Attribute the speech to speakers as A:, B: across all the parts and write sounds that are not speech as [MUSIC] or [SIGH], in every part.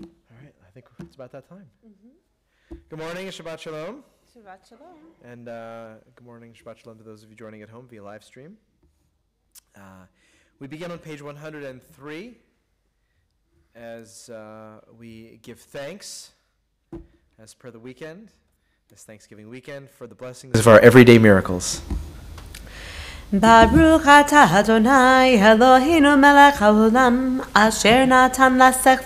A: All right, I think it's about that time. Good morning and Shabbat Shalom.
B: Shabbat Shalom.
A: And uh, good morning, Shabbat Shalom to those of you joining at home via live stream. Uh, we begin on page 103 as uh, we give thanks, as per the weekend, this Thanksgiving weekend, for the blessings of our everyday miracles.
B: Baruch atah Adonai Eloheinu melech haolam Asher natan lasech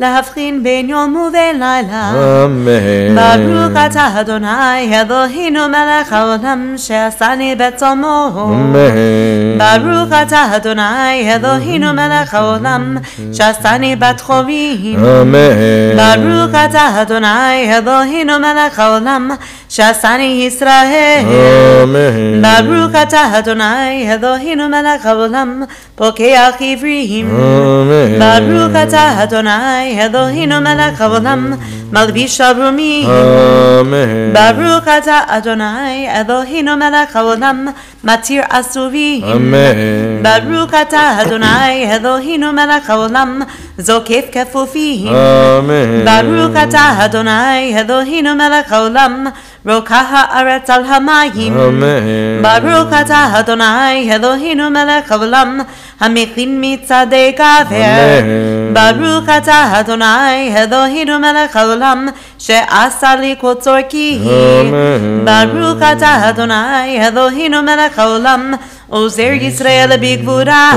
B: Lahavchin ben yom uvelayla
A: Amen.
B: Baruch atah Adonai Eloheinu melech haolam Sheasani betzomo
A: Amen.
B: Baruch atah Adonai Eloheinu melech haolam Sheasani bat
A: Amen.
B: Baruch atah Adonai Eloheinu melech haolam שעשני ישראל
A: Amen.
B: ברוך אתה אדוני אלוהינו מלך העולם פוקח עברים
A: Amen.
B: ברוך אתה אדוני אלוהינו מלך העולם מלביש ערומים
A: Amen.
B: ברוך אתה אדוני אלוהינו מלך העולם מתיר אסורים
A: Amen.
B: ברוך אתה אדוני אלוהינו מלך העולם זוקף כפופים
A: Amen.
B: ברוך אתה אדוני אלוהינו מלך העולם רוקה הארץ על המים
A: Amen.
B: ברוך אתה אדוני אלוהינו מלך העולם המכין מצעדי גבר
A: Amen.
B: ברוך אתה אדוני אלוהינו מלך העולם שעשה לי כל צורכי
A: Amen.
B: ברוך אתה אדוני אלוהינו מלך העולם עוזר ישראל בגבורה.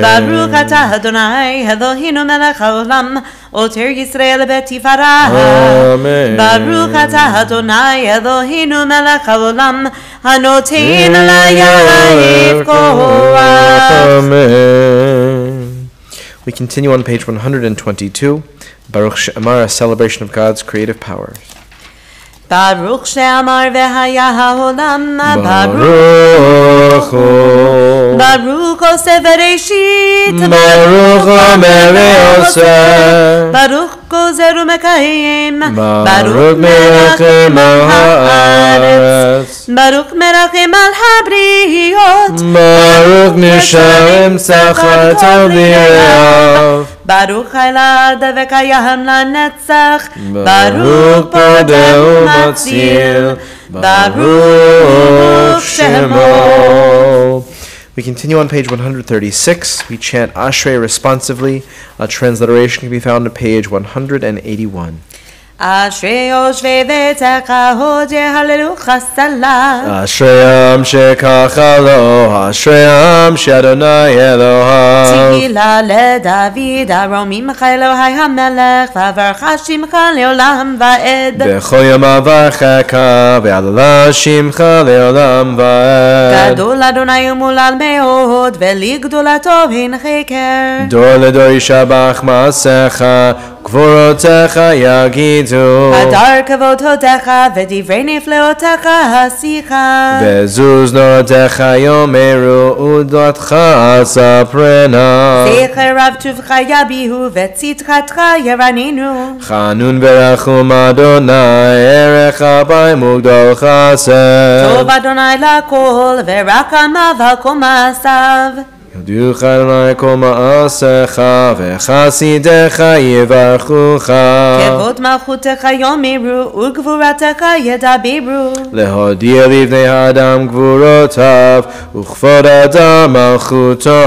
B: ברוך אתה אדוני אלוהינו מלך העולם, עותר ישראל בתפארה. ברוך אתה אדוני אלוהינו מלך העולם, הנותן ליין כוח.
A: We continue on page 122, Baruch She'amar, Celebration of God's Creative Powers.
B: Baruch she'amar v'haya ha'olam
A: Baruch
B: Baruch oseh
A: Baruch Baruch
B: ברוך גוזר ומקיים
A: Baruch מרחם על הארץ.
B: ברוך מרחם על הבריות
A: Baruch נשארים שכר טוב ליראיו.
B: ברוך חילד וקיים לנצח
A: ברוך פודה ומציל.
B: ברוך שמו
A: We continue on page 136. We chant Ashrei responsively. A transliteration can be found on page 181.
B: אשרי יושבי ביתך הודי הללוך סלה
A: אשרי עם שככה לו, אשרי עם שאדוני אלוהיו.
B: תהילה לדוד ארומים אלוהי המלך ואברך שמך לעולם ועד
A: בכל יום אברכך, ועללה שמך לעולם ועד.
B: גדול אדוני ומולל מאוד ולגדולתו אין חקר
A: דור לדור ישבח מעשיך, גבורותיך יגידו.
B: הדר כבודותיך ודברי נפלאותיך השיחה
A: וזוז נורותיך יאמרו, ודעתך ספרנה.
B: זכר רב טובך יביעו וצדקתך ירננו
A: חנון ורחום אדוני, ערך אפיים וגדול חסד.
B: טוב אדוני לכל ורק עמיו על כל מעשיו
A: יודיוך אדוני כל מעשיך, וחסידיך יברכוך.
B: כבוד מלכותך יאמרו וגבורתך ידברו
A: להודיע לבני האדם גבורותיו, וכבוד אדם מלכותו.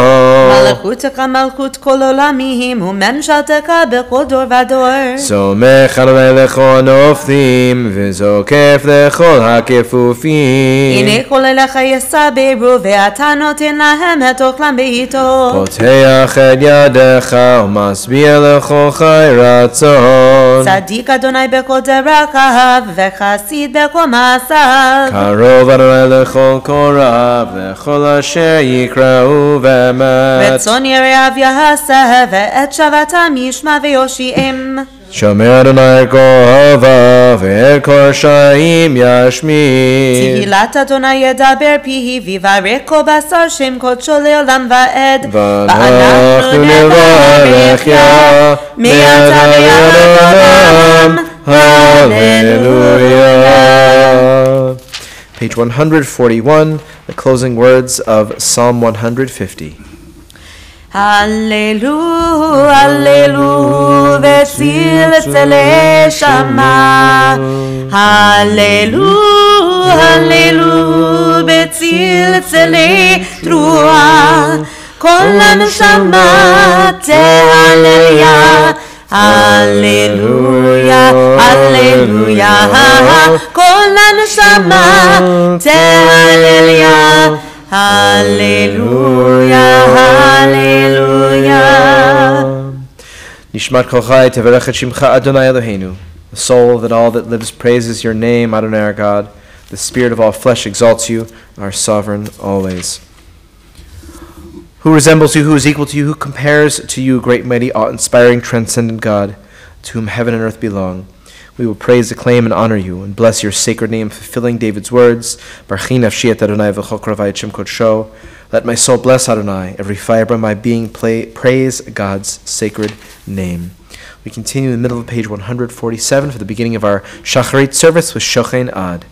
B: מלכותך מלכות כל עולמים וממשלתך בכל דור ודור
A: סומך אדוני לכל הנופלים, וזוקף לכל הכפופים.
B: הנה כל אליך יסברו ואתה נותן להם את אוכלם בעיתו
A: פותח את ידיך, ומשביע לכל חי רצון.
B: צדיק אדוני בכל דרכיו וחסיד בכל מעשיו
A: קרוב אדוני לכל קורב, לכל אשר יקראו באמת.
B: רצון יראיו יעשה ואת שבתם ישמע ויושיעם
A: שומר אדוני את כואבה, ואת כל רשעים ישמיע.
B: תהילת אדוני ידבר פיו ויברך כל בשר שם קודשו לעולם ועד
A: ואנחנו נברך יה, מעתה ועד עולם, הללויה. Page 141, the closing words of Psalm 150.
B: הללו, הללו, וצלצלי שמה. הללו, הללו, בצלצלי תרועה. כל הנשמה תהלליה. הללויה, הללויה, כל הנשמה תהלליה. Hallelujah, Hallelujah.
A: Nishmat shimcha Adonai Eloheinu. The soul that all that lives praises your name, Adonai our God. The spirit of all flesh exalts you, our sovereign always. Who resembles you, who is equal to you, who compares to you, great, mighty, awe-inspiring, transcendent God, to whom heaven and earth belong we will praise, acclaim, and honor you, and bless your sacred name, fulfilling David's words. Let my soul bless Adonai, every fiber of my being play, praise God's sacred name. We continue in the middle of page 147 for the beginning of our Shacharit service with Shochen Ad.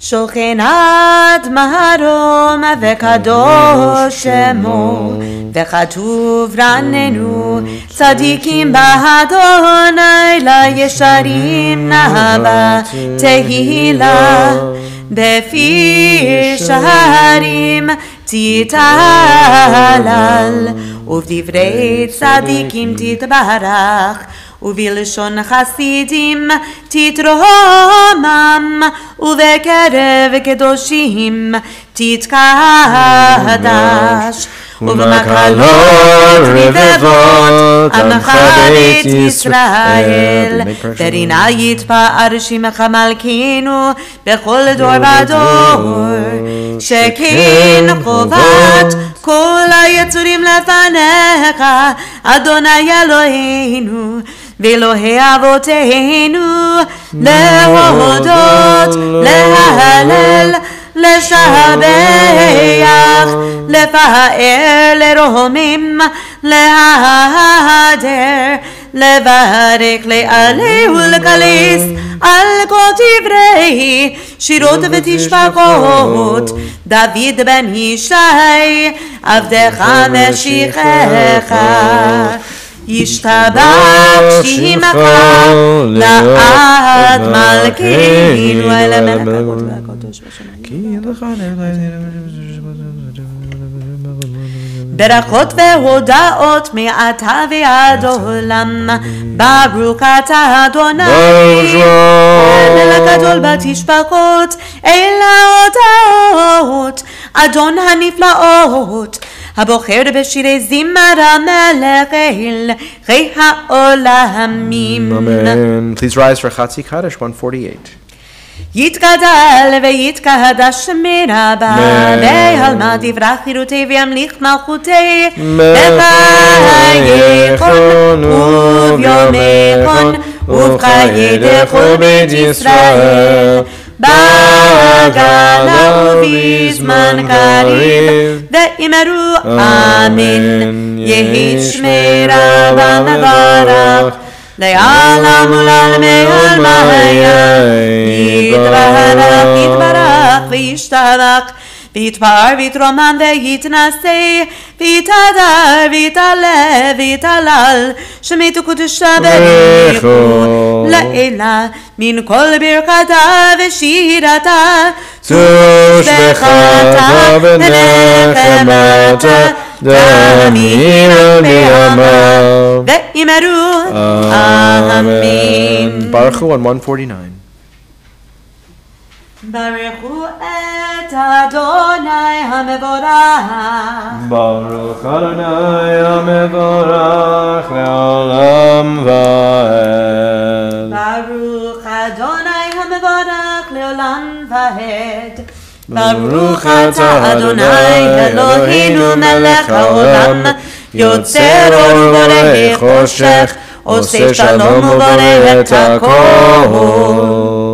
B: שוכן עד מהרום וקדוש שמו וכתוב רננו צדיקים באדוני לישרים נאווה תהילה בפי שערים תתהלל ובדברי צדיקים תתברך ובלשון חסידים תתרומם, ובקרב קדושים תתקדש. ובמקלות רבבות עמך בית ישראל, ורינה יתפאר שמך מלכינו בכל דור ודור, שכן חובת כל היצורים לפניך, אדוני אלוהינו. ואלוהי אבותינו, להודות, להלל, לשבח, לפאר, לרומים, להדר, לברך, לעלה ולקליס, על כל דברי שירות ותשבחות, דוד בן ישי, עבדך משיחך. ישתבח שמך לעד מלכנו אל המלך והקדוש ברכות והודעות מעתה ועד עולם. ברוך אתה אדוני. אל הגדול בתשבחות אל ההודעות אדון הנפלאות הבוחר בשירי זמר המלך אל חי העולמים.
A: Amen. Please rise for Chatzi Kaddish 148.
B: יתגדל ויתקדש מרבה, בעלמא תברח חירותי וימליך מלכותי, בחייכון וביומכון ובחיי דכל בית ישראל. בגלה ובזמן קריב, ואמרו אמן, יהי שמרה במברך. לעלם ולעלמי עלמיה, יתברך, יתברך וישתבח, ויתפאר ויתרומם ויתנשא, ויתהדר ויתעלה ויתהלל, שמתו קדושה בריחו, לעילה מן כל ברכתה ושירתה,
A: תושבחתה ונחמתה, דמים בימיו.
B: ואמרו אמן.
A: Baruch Hu on 149.
B: ברכו את אדוני המבורך.
A: ברוך אדוני המבורך לעולם ועד.
B: ברוך אדוני המבורך לעולם ועד.
A: ברוך אתה אדוני אלוהינו מלך העולם, יוצר אור ובורא חושך, עושה שלום ובורא את הכל.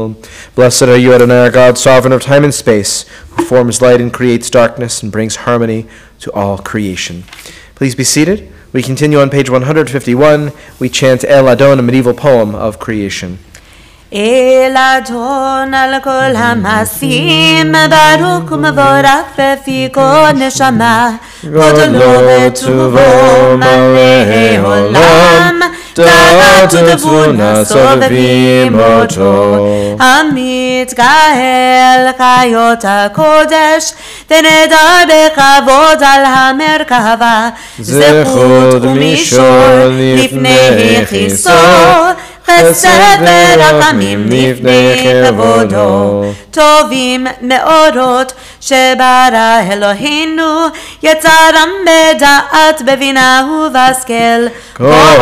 A: Blessed are you, Adonai, our God, sovereign of time and space, who forms light and creates darkness and brings harmony to all creation. Please be seated. We continue on page 151. We chant El Adon, a medieval poem of creation.
B: إلتون الكل همسيم بروكم ورف فيكم نشمة قدلوت ومليه العام دعوت دفون صوفي موتو عميت كهل قيوتا كودش تندا بقبود الهمر كهوة زخود ميشون لفنه خيصو חסד ורחמים לפני כבודו, טובים מאורות שברא אלוהינו, יצרם בדעת בבינה ובהשכל,
A: כוח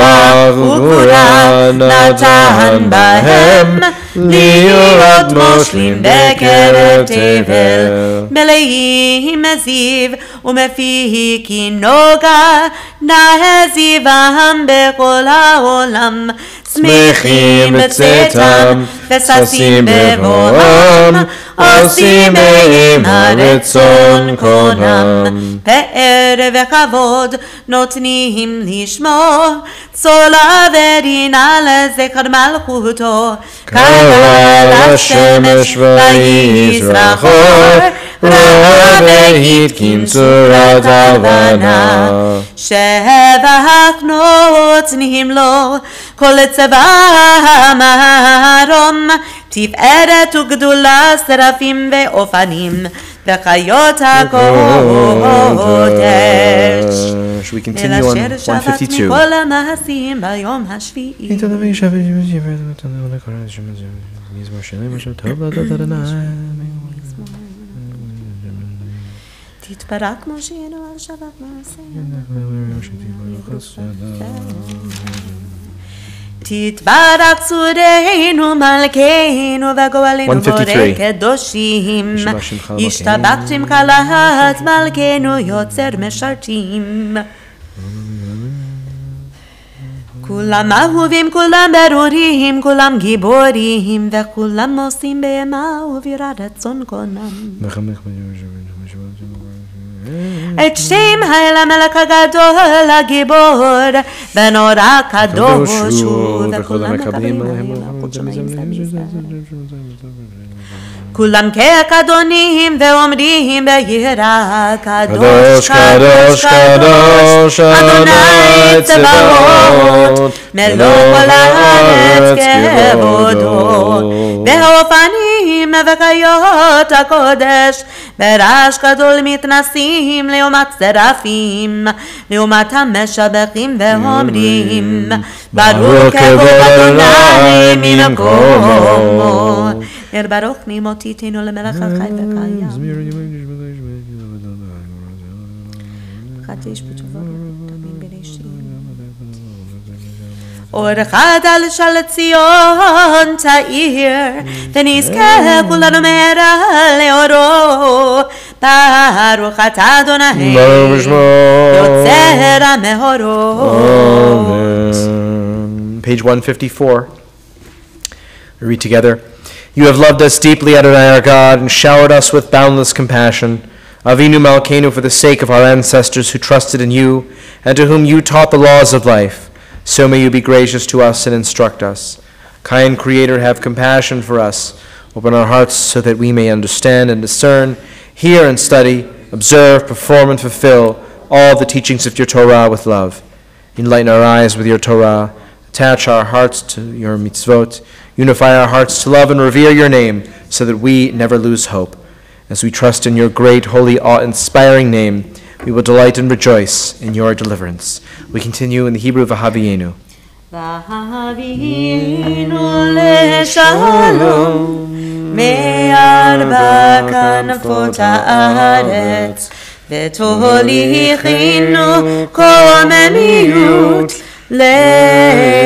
A: וגבורה נתן בהם, להיות מושלים בקרב תבל.
B: מלאים זיו ומפי כי נוגה, נהזיבם בכל העולם.
A: שמחים בצאתם, ששים בבואם, עושים בהם הרצון קונם.
B: פאר וכבוד נותנים לשמו, צולה ורינה לזכר מלכותו.
A: קרא לשמש ויזרח אור, ראה והתקין צורת הלבנה.
B: שבח נותנים לו כל צבא מרום, תפארת וגדולה שרפים ואופנים, וחיות הקודש.
C: We continue on
B: אל אשר שבת
C: 152?
B: מכל המעשים ביום השביעי. תתברך מושיענו על שבת תתברך צורנו מלכנו וגואלנו
C: 153.
B: בורא קדושים
C: ישתבח שמך אלוקינו.
B: ישתבח שמך להט מלכנו יוצר משרתים כולם אהובים, כולם ברורים, כולם גיבורים, וכולם עושים בהמה ובירא רצון קונם. את שם המלך הגדול, הגיבור, ונורא קדוש הוא, וכולם מקבלים עליהם מלכות שמיים זה מזה. כולם כאדונים ואומרים ביראה
A: קדוש, קדוש, קדוש, אדוני צבאות,
B: מלוא כל הארץ כבודו, והאופנים וחיות הקודש, ברעש גדול מתנסים לעומת שרפים, לעומת המשבחים ואומרים, ברוך כבוד אדוני ממקומו. נר ברוך ממותיתנו למלך החי וקיים. אור חדל של ציון תאיר, ונזכה כולנו מהרה לאורו. ברוך אתה אדוני,
A: ברוך שמו.
B: יוצר המאורות.
A: Amen.
C: Page 154. We read together. You have loved us deeply, Adonai our God, and showered us with boundless compassion. Avinu Malkeinu, for the sake of our ancestors who trusted in you, and to whom you taught the laws of life, so may you be gracious to us and instruct us. Kind Creator, have compassion for us. Open our hearts so that we may understand and discern, hear and study, observe, perform, and fulfill all the teachings of your Torah with love. Enlighten our eyes with your Torah. Attach our hearts to your mitzvot. Unify our hearts to love and revere your name so that we never lose hope. As we trust in your great, holy, awe-inspiring name, we will delight and rejoice in your deliverance. We continue in the Hebrew Vahavienu.
B: והבינו לשלום מארבע כנפות הארץ ותוליכינו קוממיות לארצנו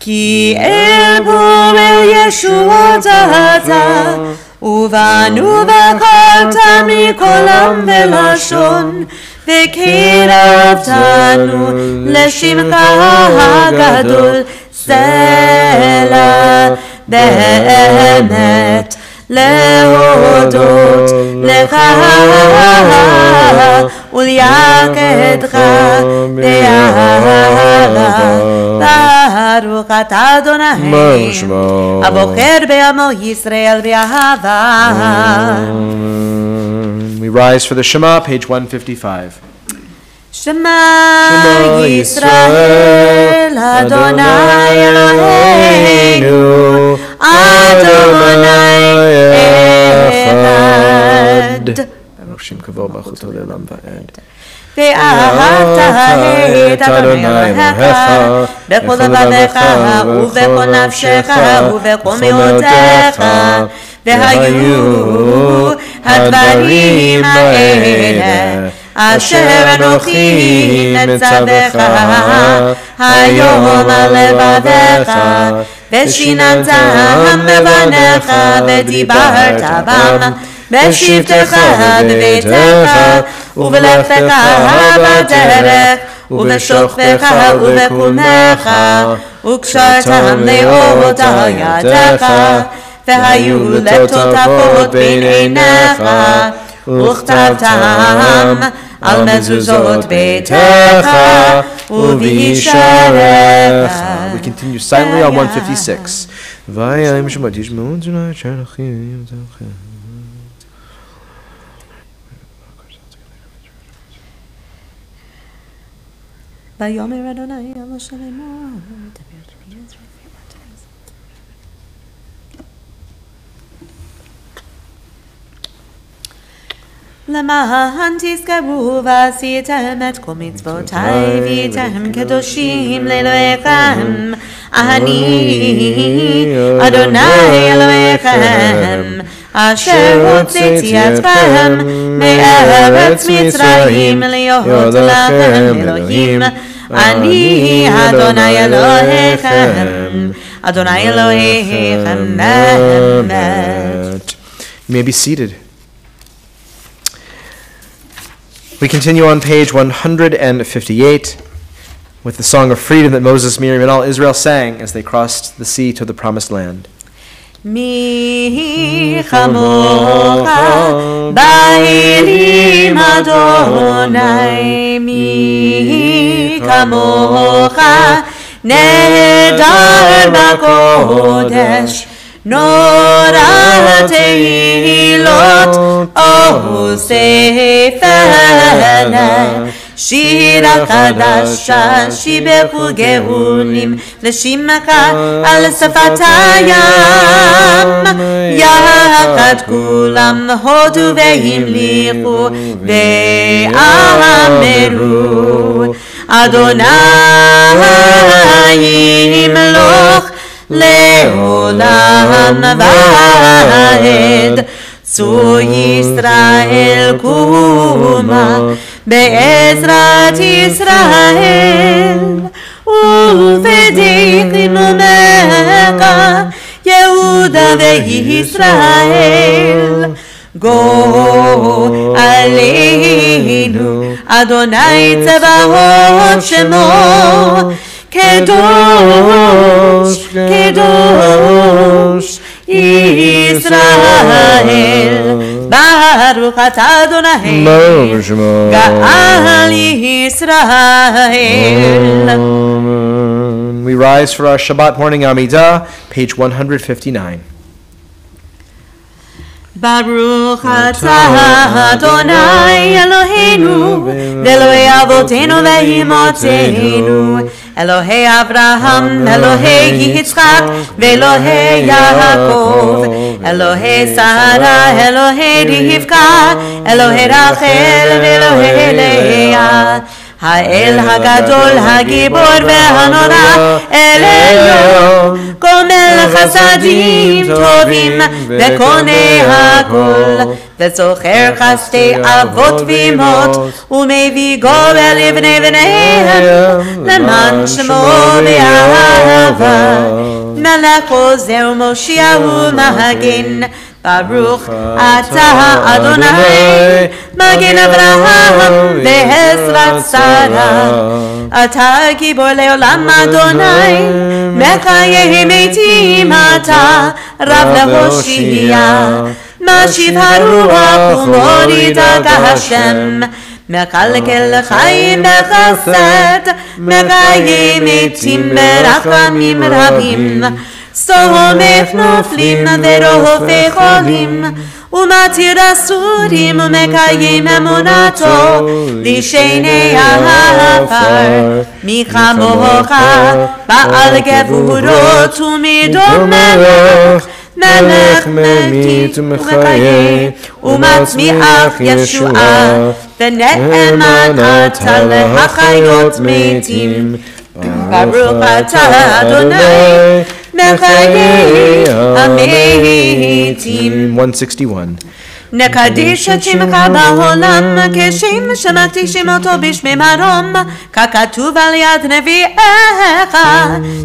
B: כי אל בום אל ישועות אתה ובנו וקלת מכל עם ולשון וקירבתנו לשמך הגדול סלע באמת להודות לך וליעקדך באהבה. ברוך אתה אדוני. הבוחר בעמו ישראל באהבה.
C: We rise for the Shema, page 155.
B: שמע ישראל, אדוני אלוהינו, אדוני אחד.
C: ברוך שם כבוד מלכותו לעולם ועד.
B: ואהבת את אדוני אלוהיך בכל לבביך ובכל נפשך ובכל מאודך והיו הדברים האלה אשר אנוכי מצווך היום על לבביך ושיננתם בבניך ודיברת בם בשבתך בביתך ובלכתך בדרך ובשוכבך ובקומך וקשרתם לאות על ידך והיו לטוטפות בין עיניך וכתבתם על מזוזות ביתך ובישעריך.
C: We continue silently on 156. ויהם שמות ישמעו תזונה אשר אחים תלכם.
B: ויאמר אדוני אל משה לאמור למען תזכרו ועשיתם את כל מצוותיי והייתם קדושים לאלוהיכם אני אדוני אלוהיכם אשר הוצאתי אתכם מארץ מצרים להיות לכם אלוהים אני אדוני אלוהיכם אדוני אלוהיכם באמת
C: You may be seated. We continue on page 158 with the song of freedom that Moses, Miriam, and all Israel sang as they crossed the sea to the promised land.
B: מי כמוך באלים אדוני מי כמוך נהדר בקודש נורא תהילות אוספנה שירה חדשה שיבחו גאונים לשמך על שפת הים יחד כולם הודו והמליכו ואמרו אדוני ימלוך לעולם ועד צור ישראל קומה בעזרת ישראל ובדקנו מכה יהודה וישראל גו עלינו אדוני צבאות שמו קדוש קדוש ישראל ברוך אתה אדוני
A: ברוך שמו.
B: גאל ישראל
C: Amen. We rise for our Shabbat morning Amidah, page 159.
B: ברוך אתה אדוני אלוהינו ואלוהי אבותינו ואימותינו אלוהי אברהם אלוהי יצחק ואלוהי יעקב אלוהי שרה אלוהי רבקה אלוהי רחל ואלוהי לאה האל הגדול, הגיבור והנורא, אלנו, גומל חסדים טובים, וקונה הכל, וזוכר חסדי אבות ואמות, ומביא גורל לבני בניהם, למען שמו באהבה. מלך עוזר מושיע ומגן, ברוך אתה אדוני, מגן אברהם ועזרת שרה. אתה גיבור לעולם אדוני, מחיי מתים אתה, רב להושיע. משיב הרוח ומוריד הגשם, מקלקל חיים בחסד, מקיים מתים ברחמים רבים, סומך נופלים ורופא חולים, ומתיר אסורים ומקיים אמונתו, לשני העפר, מי כמוך, בעל גבורות ומידות מלך, מלך ממית ומחיה, ומצמיח ישועה, ונאמן אתה להחיות מתים. ברוך אתה אדוני, מחיי המתים.
C: 161.
B: נקדיש את שמך בעולם, כשם שמקדישים אותו בשמי מרום, ככתוב על יד נביאיך,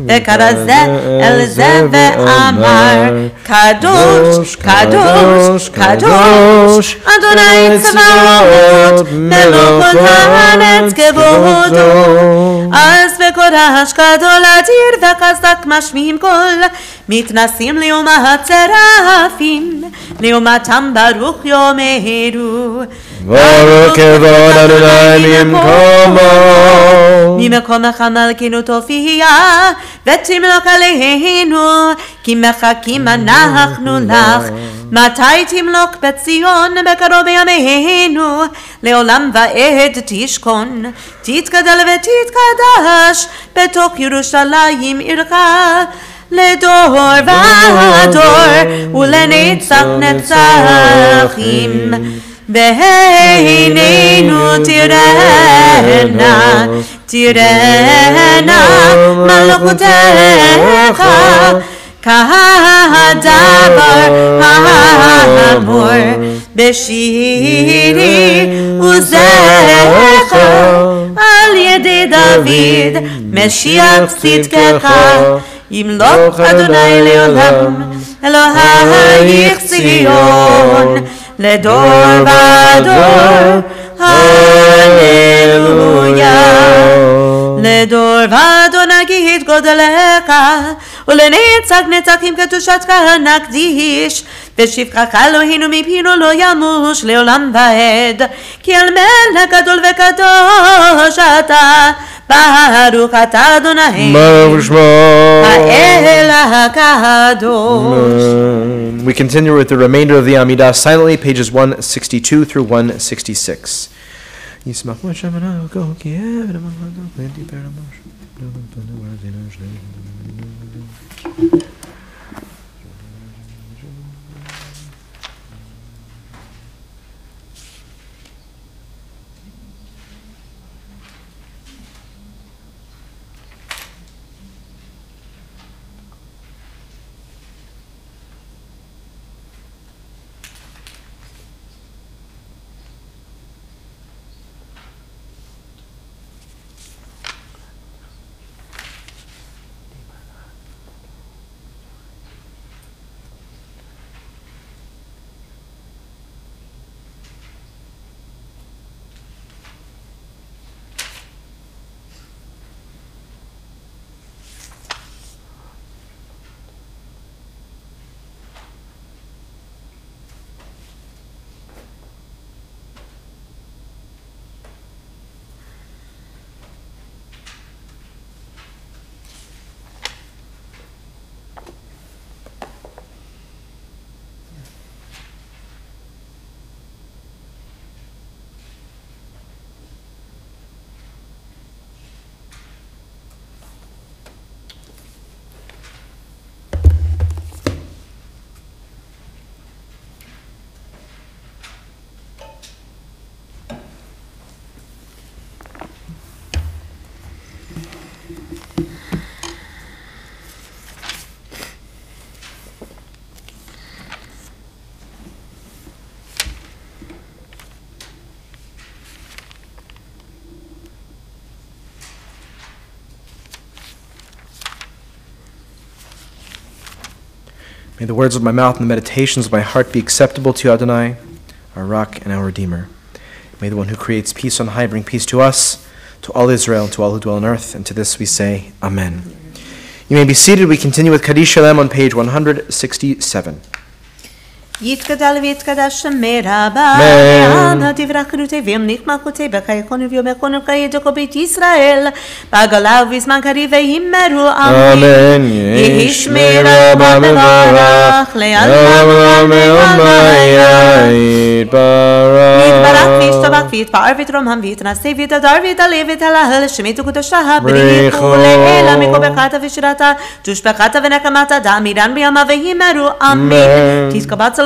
B: וקרא זה אל זה ואמר, קדוש, קדוש, קדוש, אדוני צבאות, מלוך כל הארץ כבודו. אז בקודש גדול אדיר וחזק משמיעים קול, מתנסים לעומת צרפים, לעומתם ברוך יאמרו.
A: ברוך כבוד אדוני ממקומו.
B: ממקומך מלכנו תופיע, ותמלוק עלינו, כי מחכים אנחנו לך. מתי תמלוק בציון, בקרוב בימינו, לעולם ועד תשכון, תתגדל ותתקדש, בתוך ירושלים עירך. לדור ודור, ולנצח נצחים. בעינינו תראנה, תראנה מלכותך, כהדבר האמור בשירי וזכר, על ידי דוד משיח צדקך, ימלוך אדוני לעולם, אלוהיך ציון. לדור ודור, הללויה. לדור ודור נגיד גודלך, ולנצח נצחים קדושתך נקדיש. ושפחך אלוהינו מפינו לא ימוש לעולם ועד, כי על מלך גדול וקדוש אתה,
C: We continue with the remainder of the Amidah silently, pages 162 through 166. May the words of my mouth and the meditations of my heart be acceptable to you, Adonai, our rock and our redeemer. May the one who creates peace on high bring peace to us, to all Israel, and to all who dwell on earth. And to this we say, Amen. You may be seated. We continue with Kaddish Shalem on page 167.
B: יתגדל ויתקדש שמי רבה,
A: אמן.
B: ואנא תברכנותי וימליך מלכותי בחייכון ויומכון ובחיי כל בית ישראל, בעגלה ובזמן קריב וימרו עמי.
A: אמן.
B: יהי
A: יש
B: שמי
A: רבה
B: רבה מברך,
A: מברך.
B: לעולם
A: לעולם
B: ועד
A: יתברך.
B: יתברך וישתבח ויתפאר ויתרומם ויתנשא ויתהדר ויתעלה ויתהלל שמית וקדושה בריחו
A: בריחו.
B: לעילה מכל ברכתה ושירתה תושבחתה ונקמתה דמירן בימה וימרו אמן
A: אמן.
B: תתקבע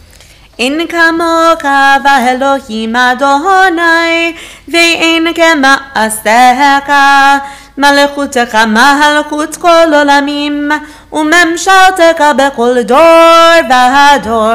B: אין כמוך באלוהים אדוני, ואין כמעשיך. מלכותך מלכות כל עולמים, וממשלתך בכל דור ודור.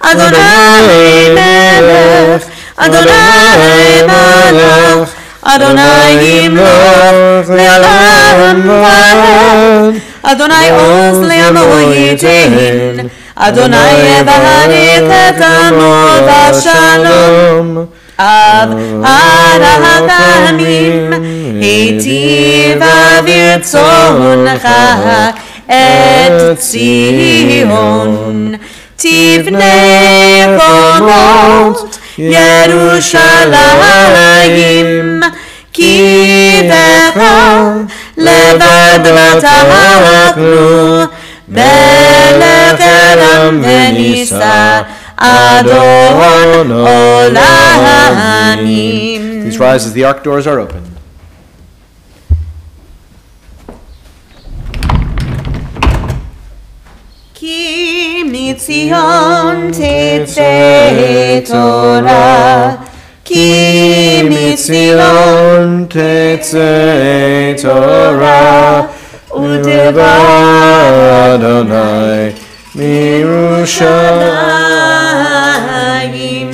B: אדוני מלך, אדוני מלך, אדוני ימלוך לעולם ועד. אדוני עוז לעמו ייתן, אדוני יברך את עמו בשלום. אב הרחמים, היטיב ברצונך את ציון. תבנה חומות ירושלים, כי בך לבד בטחנו, מלך these venisa Adon olamim.
C: Please rise as the ark doors are open.
A: Torah
B: Torah
A: Udeva Adonai
B: Mirushalayim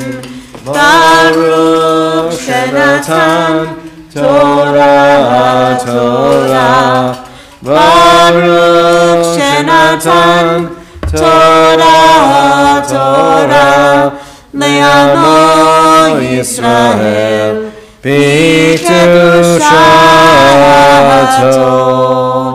B: Baruch Shenatan Torah Torah Baruch Shenatan Torah Torah Le'amo Yisrael
A: B'kedushato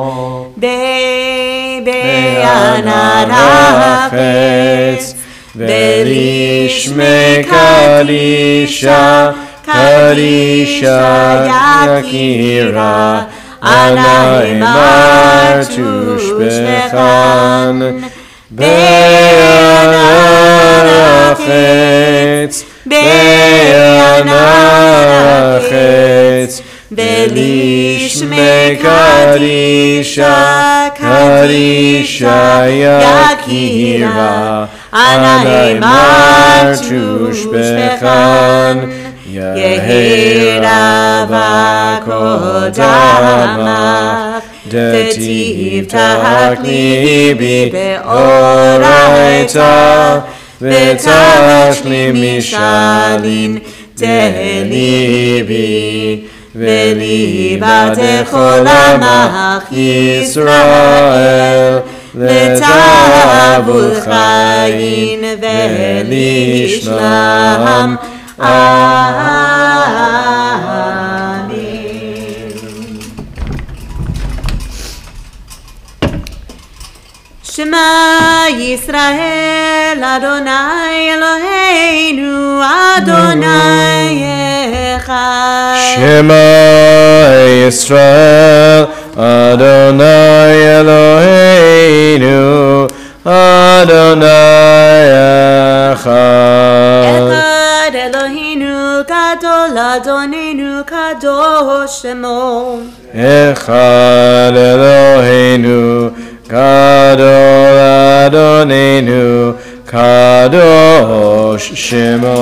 B: בענן החץ,
A: ולשמי קדישה, קדישה יקירה, אנא אמר תושבחן, בענן החץ, Byliśmy Kadisza, Kadisza Jakira, Anaj Maciusz Bechan, Jehera Vakodama, Detiv tak libi beoraita, Betashli mishalin, Delibi. וליבת כל עמך ישראל, לתעבוד חיים ולשלם. Shema Yisrael Adonai Eloheinu Adonai
B: Eloheinu Shema Yisrael, Adonai Eloheinu, Adonai
A: echad. Echad Eloheinu, Gadol Adoninu, Kadosh
B: Shemo. Echad Eloheinu, Gadol Adoninu, Kadosh Shemo.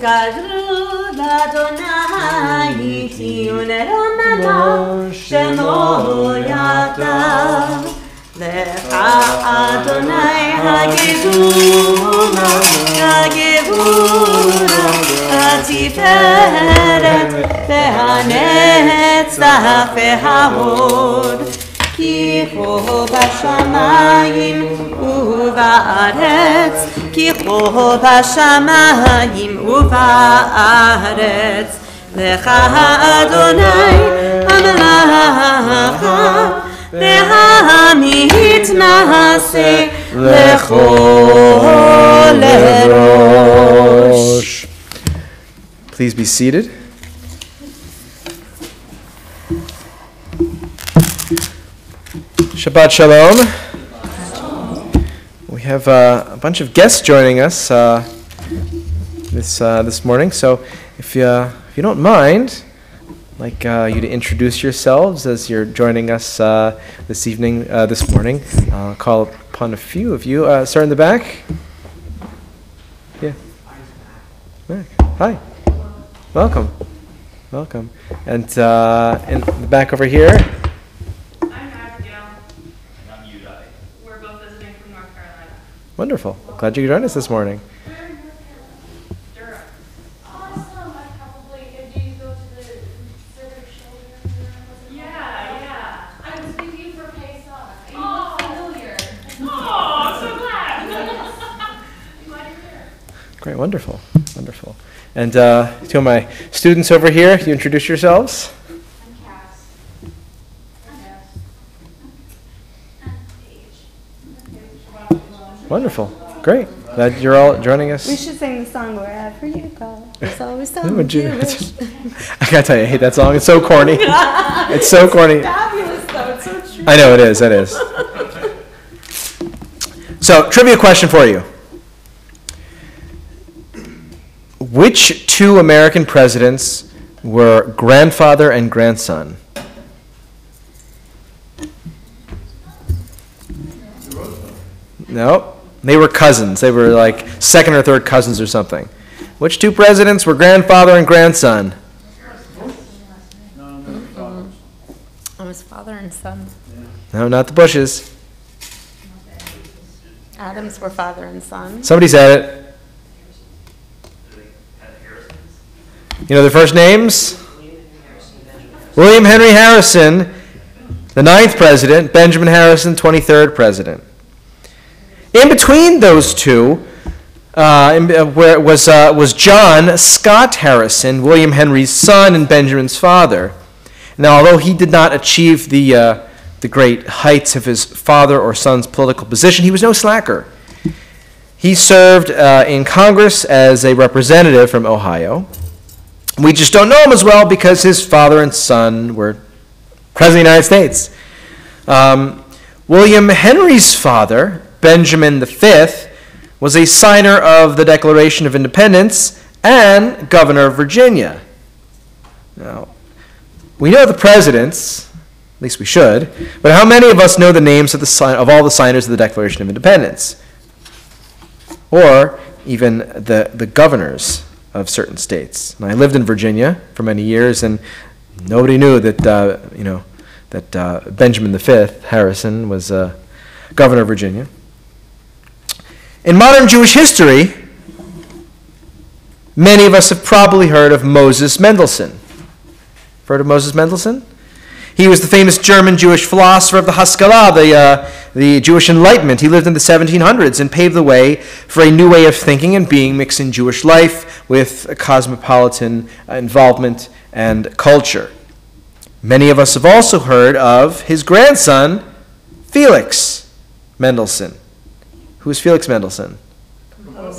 B: Gadol הגבורה, הגבורה, והתפארת והנצח וההוד כי הוא בשמיים ובארץ כי הוא בשמיים ובארץ לך אדוני המלאכה והמתנשא לכל ראש.
A: Please be seated. Shabbat Shalom. We have uh, a bunch of guests joining us uh, this uh, this morning. So, if you if you don't mind, I'd like uh, you to introduce yourselves as you're joining us uh, this evening, uh, this morning. I'll call upon a few of you. Uh, start in the back. Yeah. Back. Hi. Welcome. Welcome. And uh, in the back over here.
D: I'm Abigail.
E: And I'm Udai.
D: We're both visiting from North Carolina.
A: Wonderful. Glad you could join us this morning. And uh, two of my students over here, you introduce yourselves.
F: I'm Cass. I'm Cass. I'm Paige.
A: Wonderful. Great. Glad you're all joining us.
B: We should sing the song wherever you go. It's always so [LAUGHS]
A: Would you-. [LAUGHS] I gotta tell you, I hate that song. It's so corny. [LAUGHS] It's so corny.
B: Fabulous though, it's so true.
A: I know it is. It is. So, trivia question for you. Which two American presidents were grandfather and grandson? No, they were cousins. They were like second or third cousins or something. Which two presidents were grandfather and grandson?
B: Um, I was father and son.
A: No, not the Bushes.
B: Adams were father and son.
A: Somebody said it. You know their first names? William Henry Harrison, the ninth president, Benjamin Harrison, 23rd president. In between those two, uh, uh, was, uh, was John Scott Harrison, William Henry's son and Benjamin's father. Now, although he did not achieve the, uh, the great heights of his father or son's political position, he was no slacker. He served uh, in Congress as a representative from Ohio. We just don't know him as well because his father and son were President of the United States. Um, William Henry's father, Benjamin V, was a signer of the Declaration of Independence and governor of Virginia. Now, we know the presidents, at least we should, but how many of us know the names of, the, of all the signers of the Declaration of Independence? Or even the, the governors of certain states. And I lived in Virginia for many years, and nobody knew that, uh, you know, that uh, Benjamin V, Harrison, was uh, governor of Virginia. In modern Jewish history, many of us have probably heard of Moses Mendelssohn. Heard of Moses Mendelssohn? He was the famous German Jewish philosopher of the Haskalah, the, uh, the Jewish Enlightenment. He lived in the 1700s and paved the way for a new way of thinking and being mixed in Jewish life with cosmopolitan involvement and culture. Many of us have also heard of his grandson, Felix Mendelssohn. Who was Felix Mendelssohn?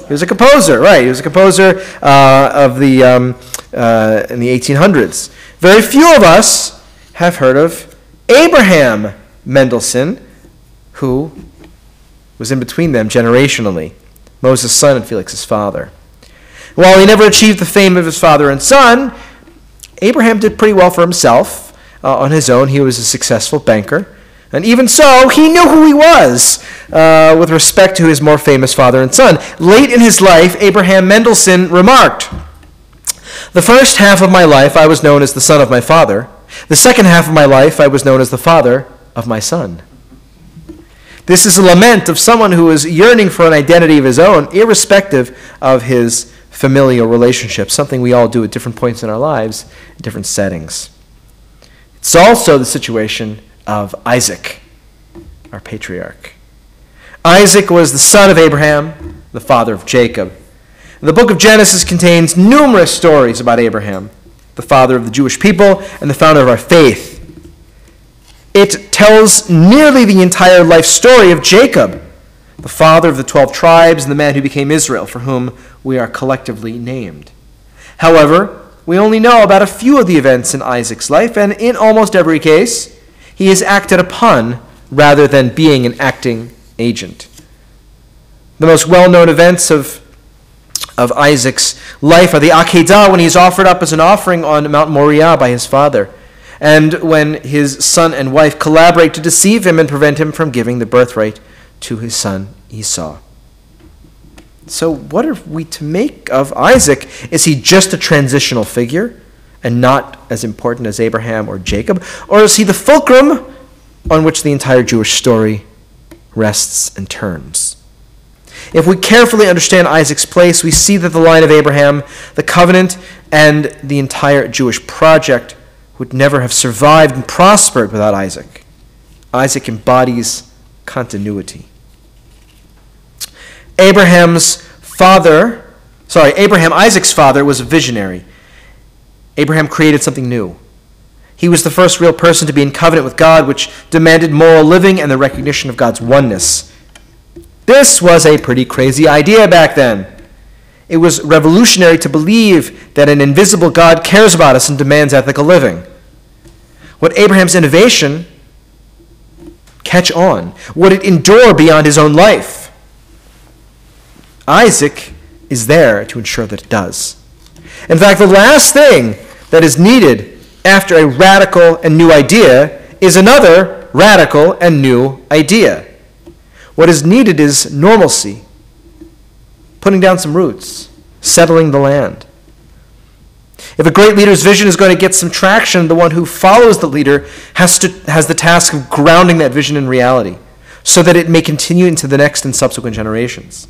A: He was a composer, right? He was a composer uh, of the um, uh, in the 1800s. Very few of us have heard of Abraham Mendelssohn, who was in between them generationally, Moses' son and Felix's father. While he never achieved the fame of his father and son, Abraham did pretty well for himself. Uh, on his own, he was a successful banker. And even so, he knew who he was uh, with respect to his more famous father and son. Late in his life, Abraham Mendelssohn remarked The first half of my life, I was known as the son of my father. The second half of my life, I was known as the father of my son. This is a lament of someone who is yearning for an identity of his own, irrespective of his familial relationship, something we all do at different points in our lives, in different settings. It's also the situation of Isaac, our patriarch. Isaac was the son of Abraham, the father of Jacob. The book of Genesis contains numerous stories about Abraham, the father of the Jewish people and the founder of our faith. It tells nearly the entire life story of Jacob, the father of the 12 tribes and the man who became Israel, for whom we are collectively named. However, we only know about a few of the events in Isaac's life, and in almost every case, he is acted upon rather than being an acting agent. The most well known events of, of Isaac's life are the Akedah, when he is offered up as an offering on Mount Moriah by his father, and when his son and wife collaborate to deceive him and prevent him from giving the birthright to his son Esau. So, what are we to make of Isaac? Is he just a transitional figure and not as important as Abraham or Jacob? Or is he the fulcrum on which the entire Jewish story rests and turns? If we carefully understand Isaac's place, we see that the line of Abraham, the covenant, and the entire Jewish project would never have survived and prospered without Isaac. Isaac embodies continuity. Abraham's father, sorry, Abraham, Isaac's father, was a visionary. Abraham created something new. He was the first real person to be in covenant with God, which demanded moral living and the recognition of God's oneness. This was a pretty crazy idea back then. It was revolutionary to believe that an invisible God cares about us and demands ethical living. Would Abraham's innovation catch on? Would it endure beyond his own life? Isaac is there to ensure that it does. In fact, the last thing that is needed after a radical and new idea is another radical and new idea. What is needed is normalcy, putting down some roots, settling the land. If a great leader's vision is going to get some traction, the one who follows the leader has, to, has the task of grounding that vision in reality so that it may continue into the next and subsequent generations.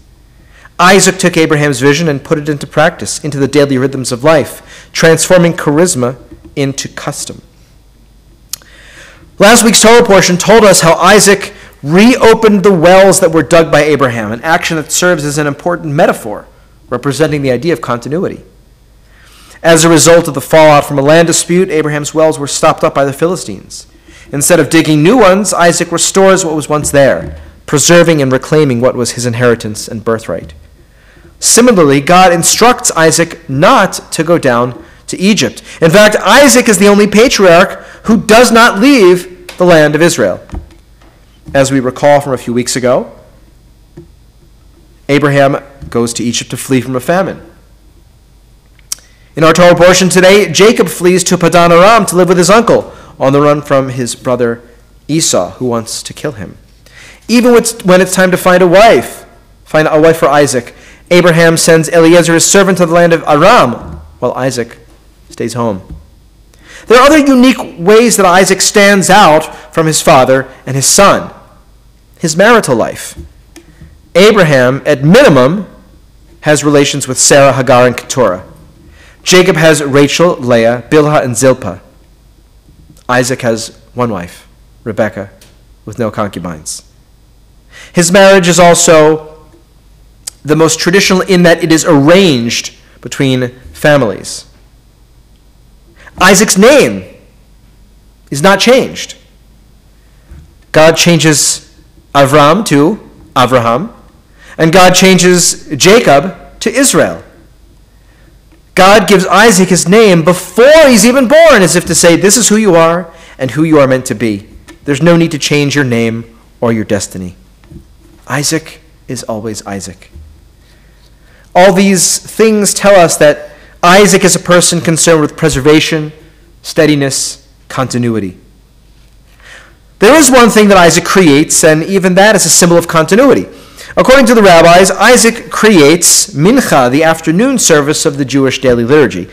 A: Isaac took Abraham's vision and put it into practice, into the daily rhythms of life, transforming charisma into custom. Last week's Torah portion told us how Isaac reopened the wells that were dug by Abraham, an action that serves as an important metaphor representing the idea of continuity. As a result of the fallout from a land dispute, Abraham's wells were stopped up by the Philistines. Instead of digging new ones, Isaac restores what was once there, preserving and reclaiming what was his inheritance and birthright. Similarly, God instructs Isaac not to go down to Egypt. In fact, Isaac is the only patriarch who does not leave the land of Israel. As we recall from a few weeks ago, Abraham goes to Egypt to flee from a famine. In our Torah portion today, Jacob flees to Padan Aram to live with his uncle, on the run from his brother Esau, who wants to kill him. Even when it's time to find a wife, find a wife for Isaac, Abraham sends Eliezer, his servant, to the land of Aram, while Isaac stays home. There are other unique ways that Isaac stands out from his father and his son. His marital life. Abraham, at minimum, has relations with Sarah, Hagar, and Keturah. Jacob has Rachel, Leah, Bilhah, and Zilpah. Isaac has one wife, Rebekah, with no concubines. His marriage is also the most traditional in that it is arranged between families. Isaac's name is not changed. God changes Avram to Avraham, and God changes Jacob to Israel. God gives Isaac his name before he's even born, as if to say, This is who you are and who you are meant to be. There's no need to change your name or your destiny. Isaac is always Isaac. All these things tell us that Isaac is a person concerned with preservation, steadiness, continuity. There is one thing that Isaac creates, and even that is a symbol of continuity. According to the rabbis, Isaac creates mincha, the afternoon service of the Jewish daily liturgy.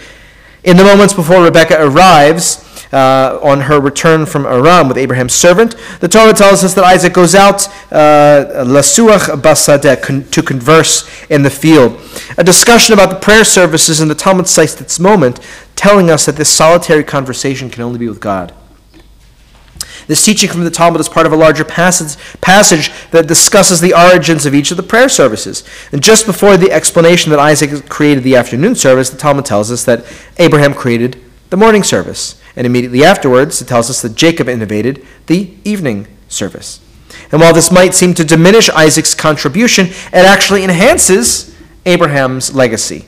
A: In the moments before Rebecca arrives, uh, on her return from Aram with Abraham's servant, the Torah tells us that Isaac goes out uh, lasuach basadeh con- to converse in the field. A discussion about the prayer services in the Talmud cites this moment, telling us that this solitary conversation can only be with God. This teaching from the Talmud is part of a larger passage, passage that discusses the origins of each of the prayer services. And just before the explanation that Isaac created the afternoon service, the Talmud tells us that Abraham created the morning service. And immediately afterwards, it tells us that Jacob innovated the evening service. And while this might seem to diminish Isaac's contribution, it actually enhances Abraham's legacy.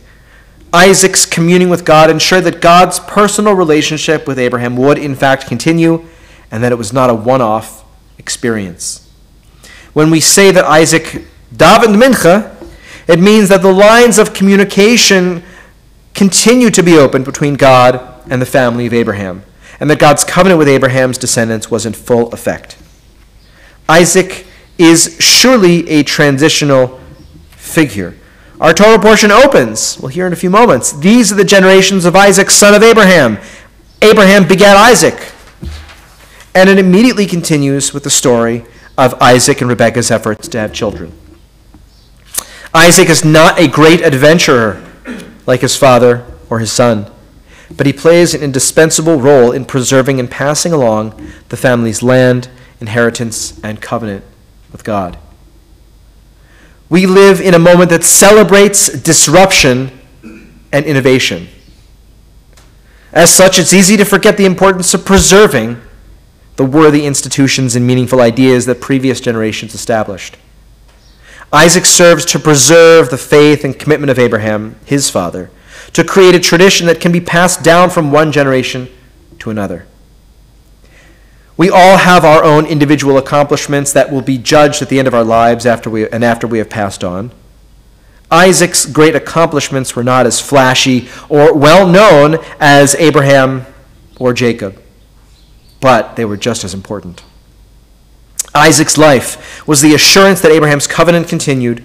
A: Isaac's communing with God ensured that God's personal relationship with Abraham would, in fact, continue and that it was not a one off experience. When we say that Isaac davened mincha, it means that the lines of communication continue to be open between God and the family of Abraham, and that God's covenant with Abraham's descendants was in full effect. Isaac is surely a transitional figure. Our Torah portion opens, we'll hear in a few moments. These are the generations of Isaac, son of Abraham. Abraham begat Isaac. And it immediately continues with the story of Isaac and Rebekah's efforts to have children. Isaac is not a great adventurer like his father or his son, but he plays an indispensable role in preserving and passing along the family's land, inheritance, and covenant with God. We live in a moment that celebrates disruption and innovation. As such, it's easy to forget the importance of preserving the worthy institutions and meaningful ideas that previous generations established. Isaac serves to preserve the faith and commitment of Abraham, his father, to create a tradition that can be passed down from one generation to another. We all have our own individual accomplishments that will be judged at the end of our lives after we, and after we have passed on. Isaac's great accomplishments were not as flashy or well known as Abraham or Jacob but they were just as important. Isaac's life was the assurance that Abraham's covenant continued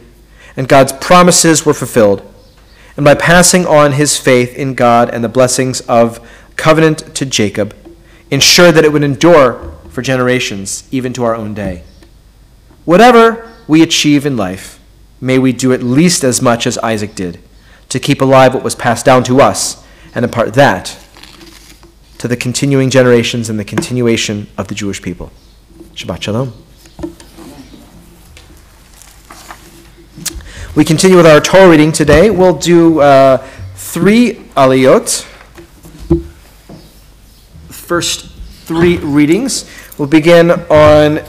A: and God's promises were fulfilled. And by passing on his faith in God and the blessings of covenant to Jacob, ensured that it would endure for generations, even to our own day. Whatever we achieve in life, may we do at least as much as Isaac did to keep alive what was passed down to us and impart that to the continuing generations and the continuation of the Jewish people. Shabbat Shalom. We continue with our Torah reading today. We'll do uh, three aliyot. First three readings. We'll begin on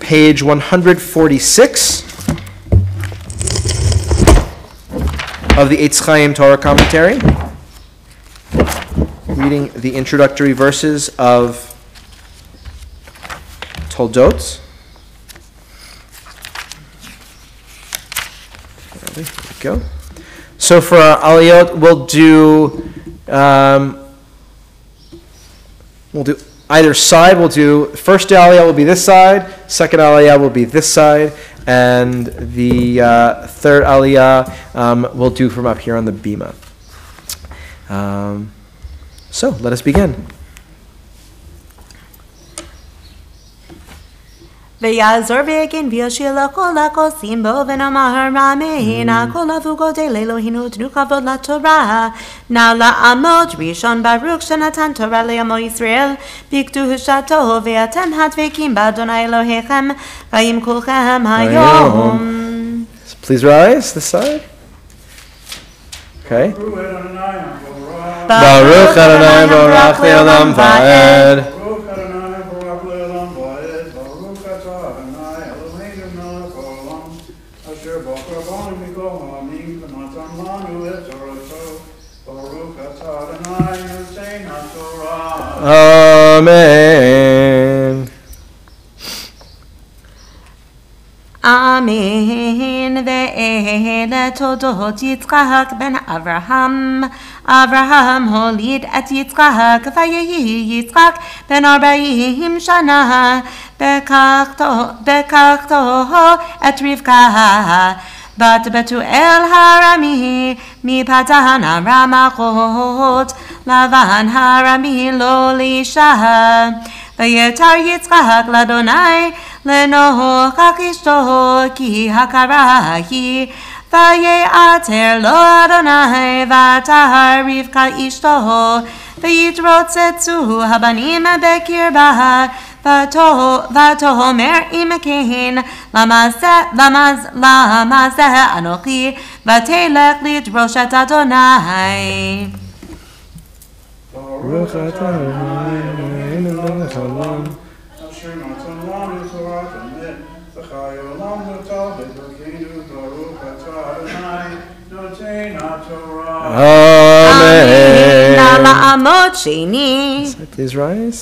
A: page 146 of the Eitz Chaim Torah commentary reading the introductory verses of Toldot. There we go. So for our aliyot, we'll do um, we'll do either side. We'll do first aliyah will be this side, second aliyah will be this side, and the uh, third aliyah um, we'll do from up here on the bima. Um, so let us begin.
B: ויעזור ויגן ויושיע לכל הכוסים בו ונאמר רמהנה כל אבוגות אל אלוהינו תנו כבוד לתורה נא לעמוד ראשון ברוך שנתן תורה לעמו ישראל בקדושתו ואתם הדבקים באדוני אלוהיכם חיים כולכם היום.
A: Please rise this side. Okay.
B: Baruch
A: Adonai Baruch Le'olam Va'ed.
E: Baruch
B: ואלה תולדות יצחק בן אברהם. אברהם הוליד את יצחק ויהי יצחק בן ארבעים שנה. לקחתו את רבקה בת בתואל הרמי, מפתן הרמחות, לבן הרמי לא לאישה. ויתר יצחק לאדוני, לנוכח אשתו, כי הכרה היא. ויעתר לו אדוני, ותהר רבקה אשתו, ויתרוצצו הבנים בקרבה, ותו- ותאמר אם כן, למה זה, למה, ז- למה זה אנוכי, ותלך לדרוש את אדוני.
E: Baruch atah Eloheinu melech haolam, asher natan lanu Torah emet, v'chai olam notah b'dorkeinu, Baruch atah Adonai, noten haTorah.
B: אמן. נא
A: Amen.
B: לעמוד שני.
A: Please rise.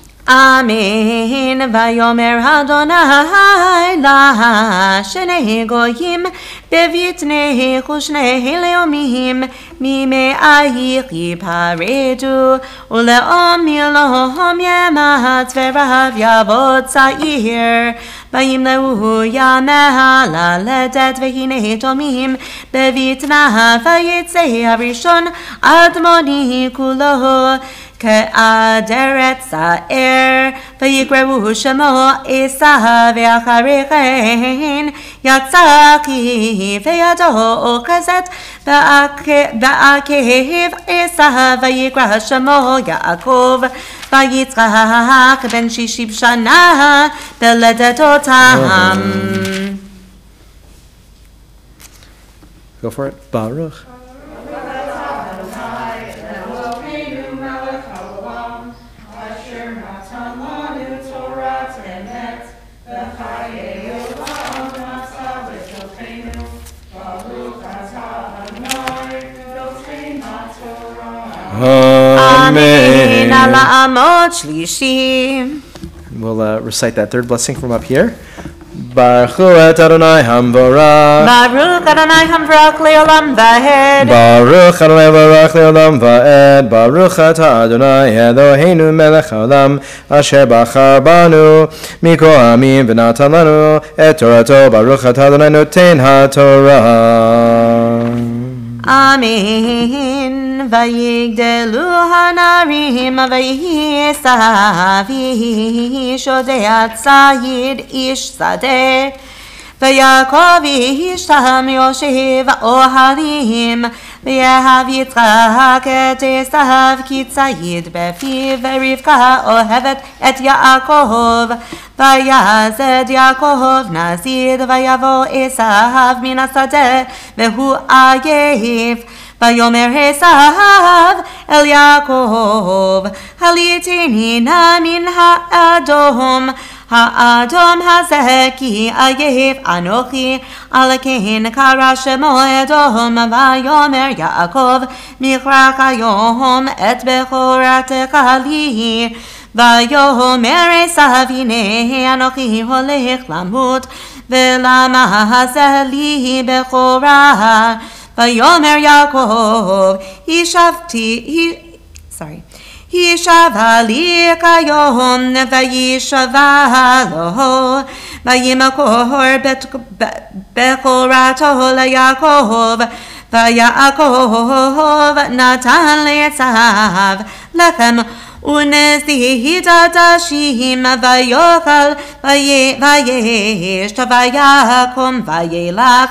B: אמן. ויאמר אדוני לשני גויים בבטני ושני לאומים ממאייך יפרדו ולאום מלאום ימץ ורב יבוא צעיר וימלאו ימה ללדת והנה תומים בבטנה ויצא הראשון אדמוני כולו כאדרת שער, ויקראו שמו עשיו, ואחרי כן יצא כי בידו אוחזת בעקב עשיו, ויקרא שמו יעקב, ויצחק בן שישים שנה בלדתותם.
A: Go for it. Baruch. Amen. We'll uh, recite that third blessing from up here. Baruch et Adonai Hamvorach.
B: Baruch Adonai Hamvorach leolam vaed.
A: Baruch Adonai Hamvorach leolam vaed. Baruch ata Adonai Eloheinu melech haolam asher bachar banu mikol hamim v'natan lanu et torato. Baruch ata Adonai noten haTorah.
B: Amen. ויגדלו הנערים ויהי סבי שודע ציד איש שדה. ויעקב איש שם יושב אוהלים, ויאהב יצחק את עשיו כי ציד בפיו, ורבקה אוהבת את יעקב. ויעזד יעקב נזיד, ויבוא עשיו מן השדה, והוא עייף. ויאמר עשיו אל יעקב, הליטני נא מן האדום, האדום הזה כי עייף אנוכי, על כן קרא שמו אדום, ויאמר יעקב, מכרח היום את בכורתך לי. ויאמר עשיו הנה אנוכי הולך למות, ולמה זה לי בכורה? ויאמר יעקב, השבתי, sorry, השבה לי כיום, וישבה לו, וימכור בת- ב- בכורתו ליעקב, ויעקב נתן לעשיו לחם ונזיד עדשים ויאכל ויהי- וישת ויקום וילך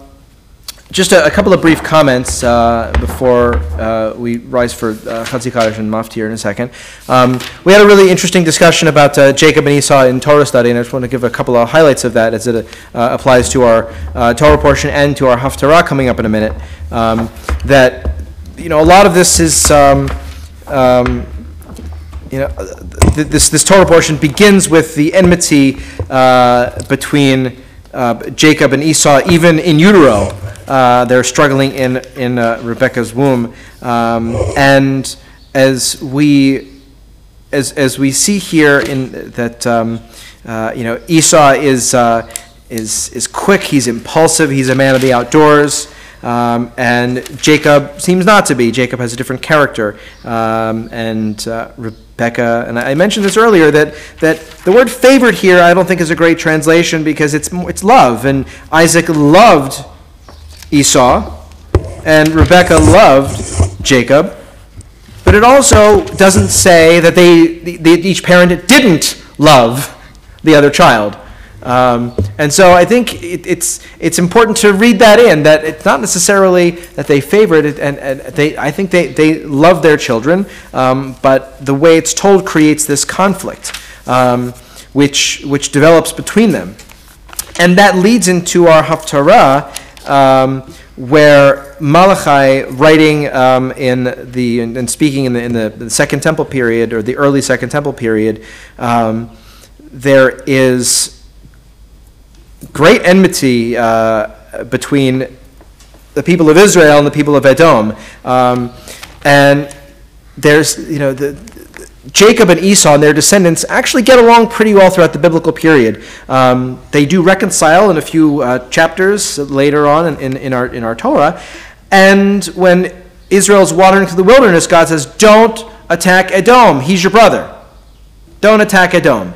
A: just a, a couple of brief comments uh, before uh, we rise for uh, Chatzi Kaddish and Maftir in a second. Um, we had a really interesting discussion about uh, Jacob and Esau in Torah study, and I just want to give a couple of highlights of that as it uh, applies to our uh, Torah portion and to our Haftarah coming up in a minute. Um, that you know, a lot of this is. Um, um, you know, th- this, this Torah portion begins with the enmity uh, between uh, Jacob and Esau, even in utero. Uh, they're struggling in, in uh, Rebecca's womb. Um, and as we, as, as we see here in that, um, uh, you know, Esau is, uh, is, is quick, he's impulsive, he's a man of the outdoors. Um, and Jacob seems not to be. Jacob has a different character. Um, and uh, Rebecca, and I mentioned this earlier, that, that the word favored here I don't think is a great translation because it's, it's love. And Isaac loved Esau, and Rebecca loved Jacob. But it also doesn't say that they, the, the, each parent didn't love the other child. Um, and so I think it, it's, it's important to read that in, that it's not necessarily that they favored it, and, and they, I think they, they love their children, um, but the way it's told creates this conflict, um, which, which develops between them. And that leads into our Haftarah, um, where Malachi, writing um, in the and speaking in the, in the, Second Temple period or the early Second Temple period, um, there is great enmity uh, between the people of Israel and the people of Edom, um, and there's you know the. Jacob and Esau and their descendants actually get along pretty well throughout the biblical period. Um, they do reconcile in a few uh, chapters later on in, in, our, in our Torah. And when Israel's wandering through the wilderness, God says, Don't attack Edom. He's your brother. Don't attack Edom.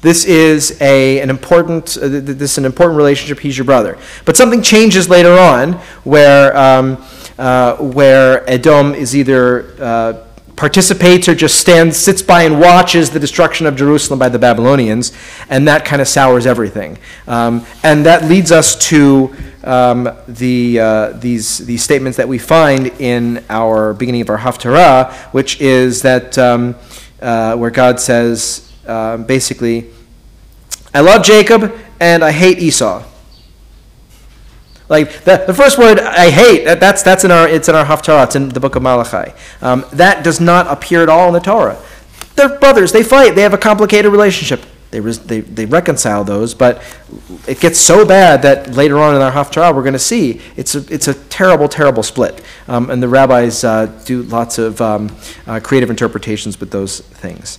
A: This is a, an important uh, th- th- this is an important relationship. He's your brother. But something changes later on, where um, uh, where Edom is either uh, participates or just stands, sits by and watches the destruction of Jerusalem by the Babylonians, and that kind of sours everything. Um, and that leads us to um, the, uh, these, these statements that we find in our beginning of our Haftarah, which is that um, uh, where God says uh, basically, I love Jacob and I hate Esau. Like the, the first word I hate that, that's that's in our it's in our haftarah it's in the book of Malachi. Um, that does not appear at all in the Torah. They're brothers. They fight. They have a complicated relationship. They, res, they, they reconcile those, but it gets so bad that later on in our haftarah we're going to see it's a, it's a terrible, terrible split. Um, and the rabbis uh, do lots of um, uh, creative interpretations with those things.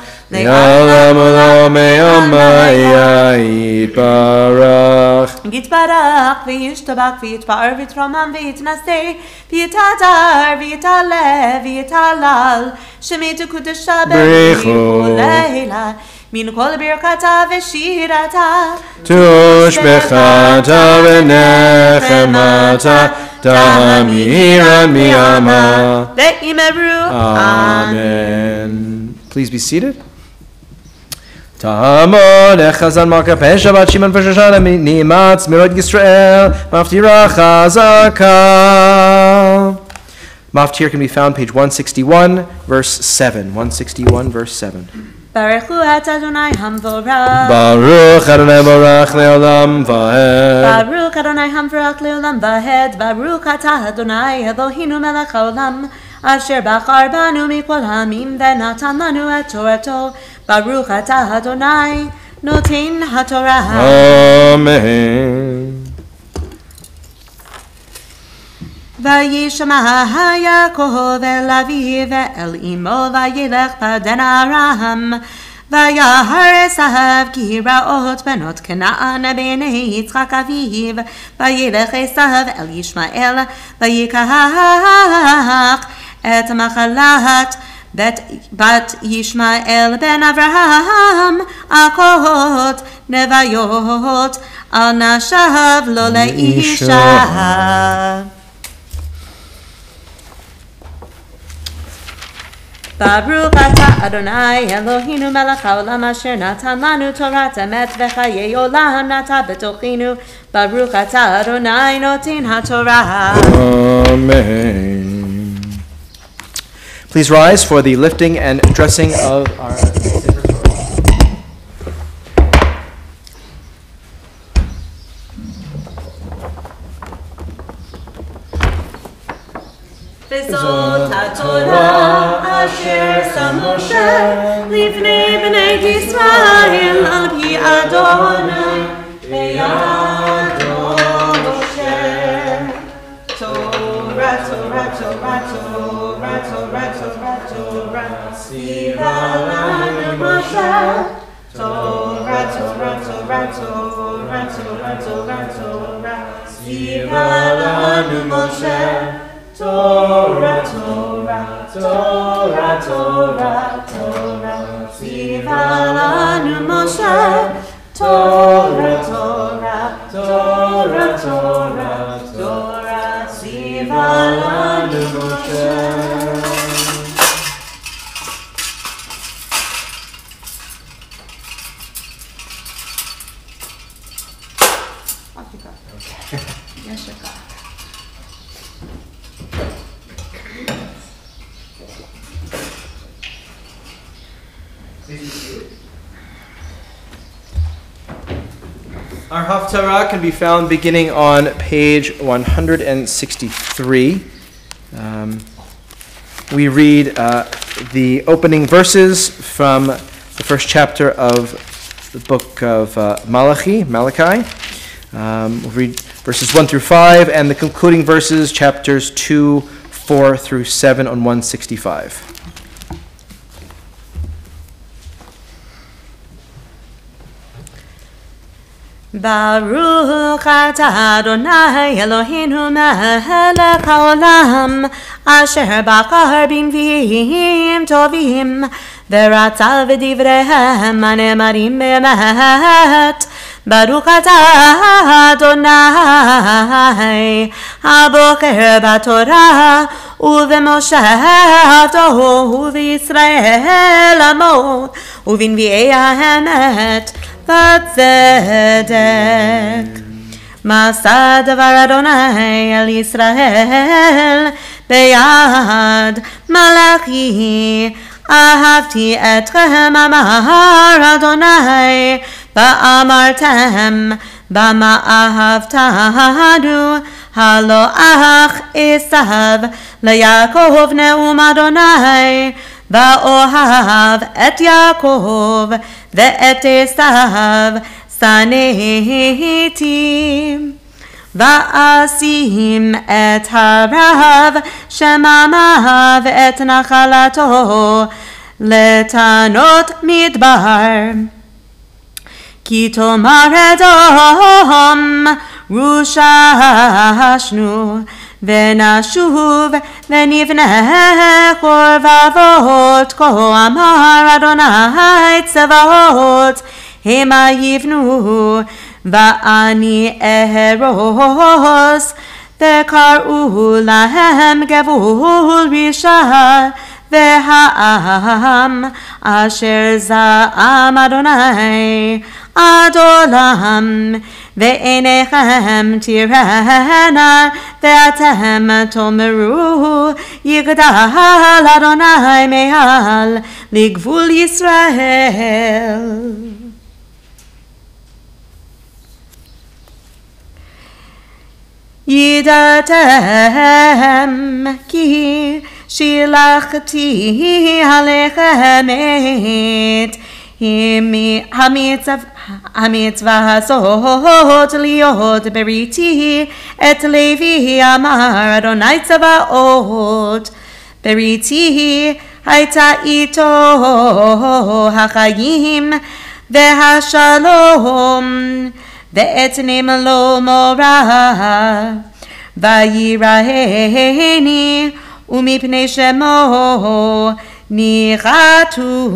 A: לעולם עולם מעמיה יתברך
B: יתברך וישתבח ויתפאר ויתרומם ויתנשא ויתהדר ויתעלה ויתהלל שמי תקודשה
A: בריחו.
B: לילה מן כל ברכתה ושירתה
A: תושבחתה ונחמתה תמירה מימה
B: ואמרו
A: Amen. Please be seated. תעמוד החזן מלכה פשע בת שמעון ושושנה נאמץ מרוד ישראל מפטירה חזקה. Maftir can be found page 161, verse 7. 161, verse 7.
B: ברכו את אדוני המבורך
A: ברוך אדוני ברך לעולם ועד.
B: ברוך אדוני המבורך לעולם ועד, ברוך אתה אדוני אלוהינו מלך העולם, אשר בחר בנו מכל העמים ונתן לנו את תורתו, ברוך אתה אדוני נותן התורה.
A: Amen.
B: וישמע יעקב אל אביו ואל אמו וילך בדן ארם וירא עשיו כי רעות בנות כנען בעיני יצחק אביו, וילך עשיו אל ישמעאל, ויקח את מחלת that but Yishmael ben Avraham akot nevayot al nashav lo leisha. Baruch ata Adonai Eloheinu melech haolam asher natan lanu torat emet v'chaye olam nata betochinu Baruch ata Adonai notin haTorah.
A: Amen. Please rise for the lifting and dressing of our.
B: וזאת התורה אשר שם משה לפני בני ישראל על פי אדוני בידו משה תורה תורה תורה תורה Rattle, rattle, rattle, rat. Siva lana masha. Rattle, rattle, rattle, rattle, rattle, rattle, rat. Siva lana masha. Torah, Torah, Torah, Torah, Torah, Siva lanu Moshe. Torah, Torah, Torah, Torah, Torah, Siva lanu Moshe.
A: Our Haftarah can be found beginning on page 163. Um, we read uh, the opening verses from the first chapter of the book of uh, Malachi, Malachi. Um, we'll read verses 1 through 5 and the concluding verses, chapters 2, 4 through 7 on 165.
B: ברוך אתה אדוני אלוהינו מלך העולם אשר בחר בנביאים טובים ורצה בדבריהם הנאמרים באמת ברוך אתה אדוני הבוקר בתורה ובמשה עבדו ובישראל עמו ובנביאי האמת בצדק. מסע דבר אדוני אל ישראל ביד מלאכי אהבתי אתכם אמר אדוני ואמרתם במה אהבתנו הלא אך עשיו ליעקב נאום אדוני ואוהב את יעקב ואת עשיו שנאתי. ואשים את הרב שממה ואת נחלתו לתנות מדבר. כי תאמר אדום רוששנו ונשוב ונבנה חורבבות כה אמר אדוני צבאות המה יבנו ואני אהרוס וקראו להם גבול רשע והעם אשר זעם אדוני עד עולם ועיניכם תראנה ואתם תאמרו יגדל אדוני מעל לגבול ישראל. ידעתם כי שילחתי עליכם את המצווה המצווה הזאת להיות בריתי את לוי אמר אדוני צבאות בריתי הייתה איתו החיים והשלום, ועת נמלו מורה. ויראני, ומפני שמו ניחתו.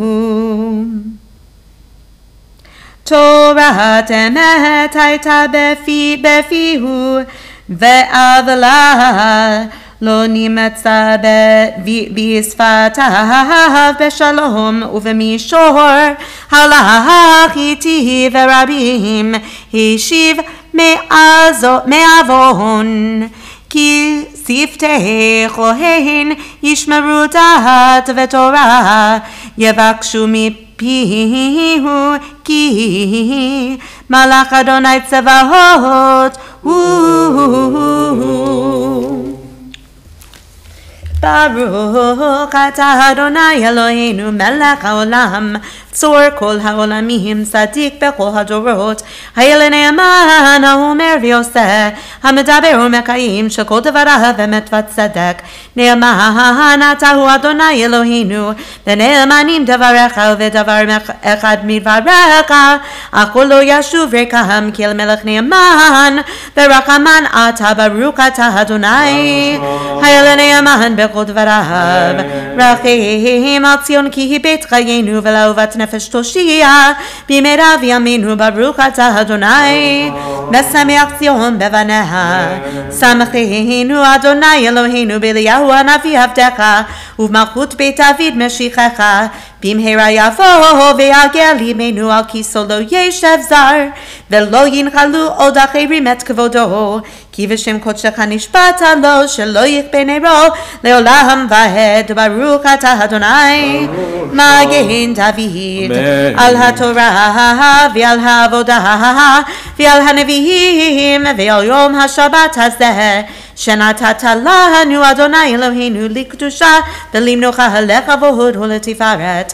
B: תורת אמת הייתה בפי, בפיהו, ועוולה לא נמצא בשפתיו בשלום ובמישור הלך איתי ורבים השיב מעוון. כי שפתי כהן ישמרו דעת ותורה יבקשו מפיהו Pihu ki malach Adonai tzavahot. Baruch atah Adonai Eloheinu melech haolam. צור כל העולמים צדיק בכל הדורות היה לנאמן האומר ועושה המדבר ומקיים שכל דבריו אמת וצדק נאמן אתה הוא אדוני אלוהינו ונאמנים דבריך ודבר אחד מדבריך אך הוא לא ישוב ריקם כי אל מלך נאמן ורחמן אתה ברוך אתה אדוני היה לנאמן בכל דבריו רחם על ציון כי היא בית חיינו ולאהובת נפש תושיע במהרה בימינו ברוך אתה אדוני משמח ציון בבניה שמחנו אדוני אלוהינו באליהו הנביא עבדך ובמלכות בית דוד משיחך במהרה יבוא ויגע לימנו על כיסו לא ישב זר ולא ינחלו עוד אחרים את כבודו כי בשם קודשך נשבעת לו שלא יכפה נרו לעולם ועד ברוך אתה אדוני. מגן דוד. על התורה ועל העבודה ועל הנביאים ועל יום השבת הזה. שנתת לנו אדוני אלוהינו לקדושה ולמנוחה לכבוד ולתפארת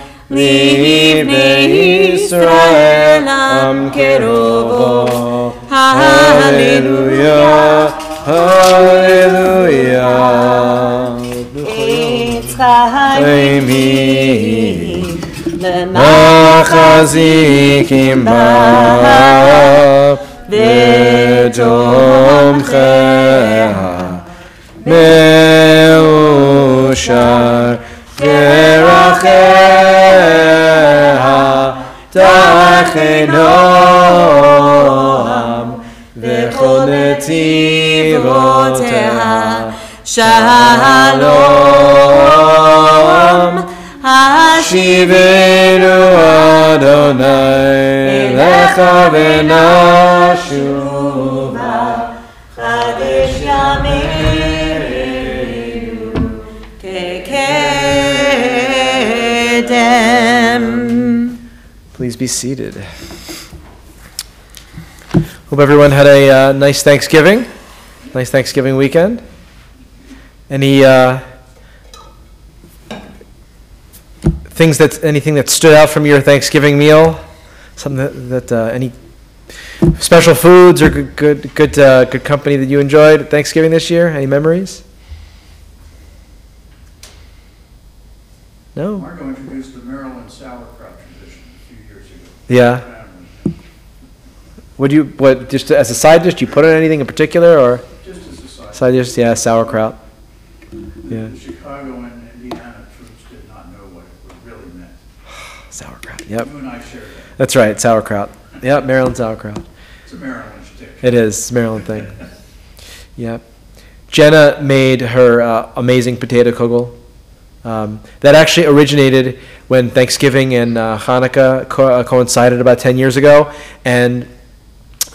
B: לבני ישראל עם קרובו הללויה
A: Hallelujah.
B: יצחקים
A: מחזיקים בה ותומכיה מאושר דרכיה תחנם וכל נתיבותיה
B: שלום
A: השיבנו אדוני לך ונשובה
B: חדש ימינו
A: Please be seated. Hope everyone had a uh, nice Thanksgiving, nice Thanksgiving weekend. Any uh, things that anything that stood out from your Thanksgiving meal? Something that, that uh, any special foods or good good good, uh, good company that you enjoyed Thanksgiving this year? Any memories? No.
E: Marco introduced the Maryland sauerkraut tradition a few years ago.
A: Yeah. Would you what just as a side dish? Do you put on anything in particular or
E: Just as a side.
A: side dish? Yeah, sauerkraut. Yeah.
E: the Chicago and Indiana troops did not know what it really meant. [SIGHS]
A: Sauerkraut. Yep.
E: You and I share that.
A: That's right. Sauerkraut. Yep. Maryland sauerkraut.
E: It's a Maryland stick.
A: It is Maryland thing. Yep. Jenna made her uh, amazing potato kugel. Um, that actually originated when Thanksgiving and uh, Hanukkah co- uh, coincided about 10 years ago, and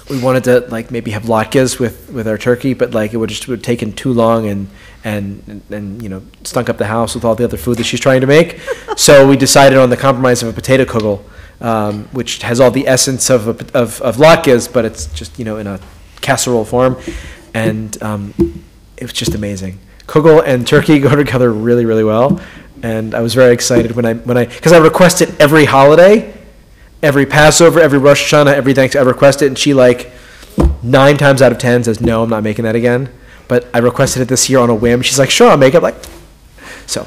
A: we wanted to like maybe have latkes with, with our turkey, but like it would just would taken too long and, and and and you know stunk up the house with all the other food that she's trying to make. [LAUGHS] so we decided on the compromise of a potato kugel, um, which has all the essence of a, of of latkes, but it's just you know in a casserole form, and um, it was just amazing. Kugel and turkey go [LAUGHS] together really really well, and I was very excited when I when I because I request it every holiday every Passover, every Rosh Hashanah, every Thanks, I request it, and she like nine times out of ten says, "No, I'm not making that again." But I requested it this year on a whim. She's like, "Sure, I'll make it." Like, so,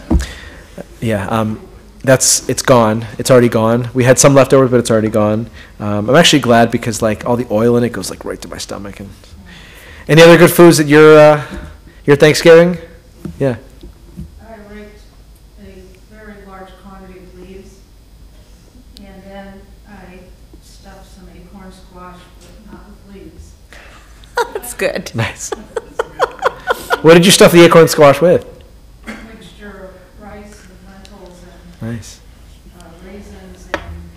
A: yeah, um, that's it's gone. It's already gone. We had some leftover, but it's already gone. Um, I'm actually glad because like all the oil in it goes like right to my stomach. And any other good foods at your uh, your Thanksgiving? Yeah.
G: I raked a very large quantity of leaves, and then I stuffed some acorn squash, but not with leaves. [LAUGHS]
B: That's good.
A: Nice. what did you stuff the acorn squash with?
G: A Mixture of rice and lentils and
A: Nice.
G: uh, raisins and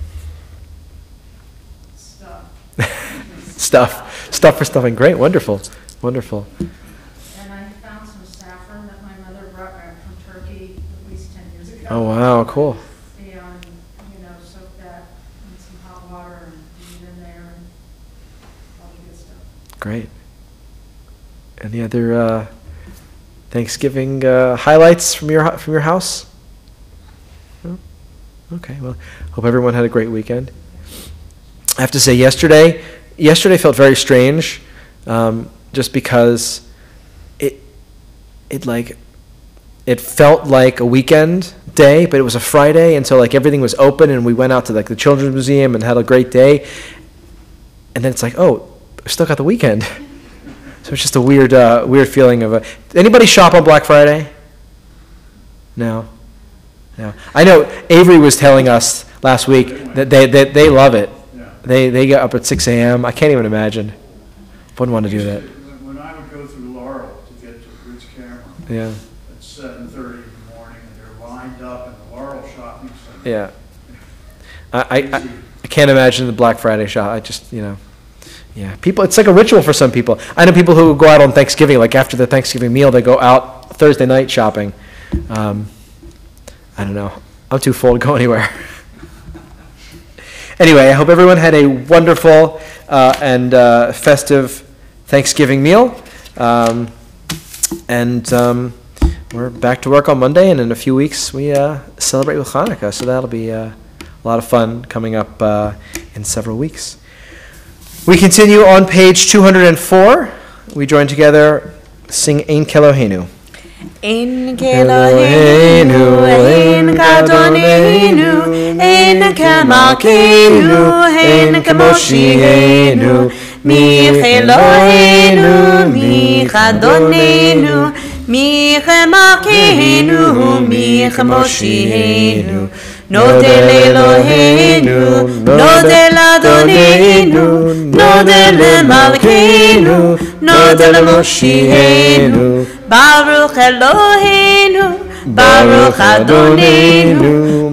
G: stuff. [LAUGHS]
A: Stuff. Stuff for stuffing. Great. Wonderful. Wonderful.
G: And I found some saffron that my mother brought back from Turkey at least ten years ago.
A: Oh wow. Cool.
G: And, you know, soak that in some hot water and leave it in there and all the good stuff.
A: Great. Any other uh, Thanksgiving uh, highlights from your from your house? No? Okay. Well, hope everyone had a great weekend. I have to say, yesterday, yesterday felt very strange, um, just because it it like it felt like a weekend day, but it was a Friday, and so like everything was open, and we went out to like the children's museum and had a great day. And then it's like, oh, we still got the weekend. So it's just a weird, uh, weird feeling of a. Anybody shop on Black Friday? No. No. I know Avery was telling us last week that they, that they love it.
E: Yeah.
A: They, they get up at 6 a.m. I can't even imagine. Wouldn't want to do that.
E: When I would go through Laurel to get to Rich Cameron
A: Yeah.
E: at seven thirty in the morning, and they're lined up in the Laurel shopping center.
A: Yeah. I, I, I, can't imagine the Black Friday shop. I just, you know, yeah. People, it's like a ritual for some people. I know people who go out on Thanksgiving, like after the Thanksgiving meal, they go out Thursday night shopping. Um, I don't know. I'm too full to go [LAUGHS] anywhere. anyway, I hope everyone had a wonderful uh, and uh, festive Thanksgiving meal. Um, and um, we're back to work on Monday, and in a few weeks we uh, celebrate with Hanukkah. So that'll be uh, a lot of fun coming up uh, in several weeks. We continue on page 204. We join together, sing Ein Kelohenu.
B: In Kelohenu, in Kadonenu, in Kemalkenu, in Kemoshihenu, Michelohenu, Michadonenu, Michemalkenu, Michemoshihenu, Nodel Elohenu, Nodel Adonenu, Nodel Malkenu, Nodel Moshihenu, Baruch Elohenu, Baruch Adonenu,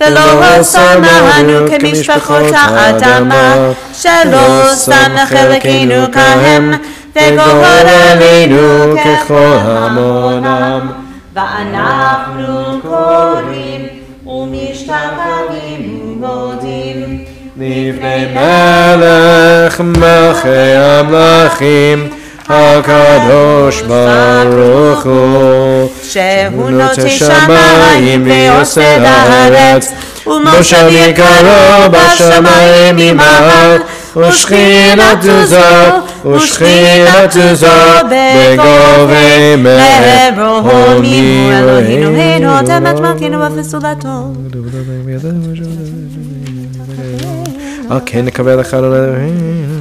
B: ולא שמנו כמשפחות האדמה, שלא שם חלקנו כהם, וגוהר עלינו ככל המונם. ואנחנו קוראים ומשתחווים ומודים.
A: לפני מלך מלכי המלכים, הקדוש ברוך הוא.
B: שהוא נוטה שמיים ועושה לארץ, ומושב יקרו בשמיים ממעל, ושכינתו זו, ושכינתו זו, בגובי מרומי אלוהינו, הנו תמת מלכנו ופסולתו.
A: על כן נקבל לך אלוהינו.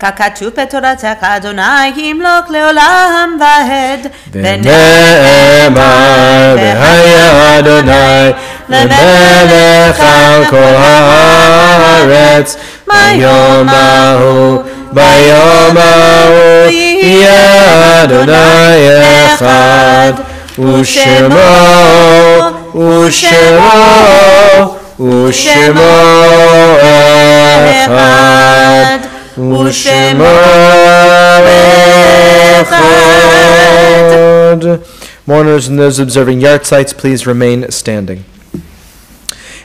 B: ככתוב בתורתך אדוני ימלוך לעולם ועד
A: ונאמר והיה אדוני למלך על כל הארץ ביום ההוא ביום ההוא יהיה אדוני אחד ושמו ושמו ושמו אחד ושמו אחד. Mourners and those observing yahrzeits, please remain standing. In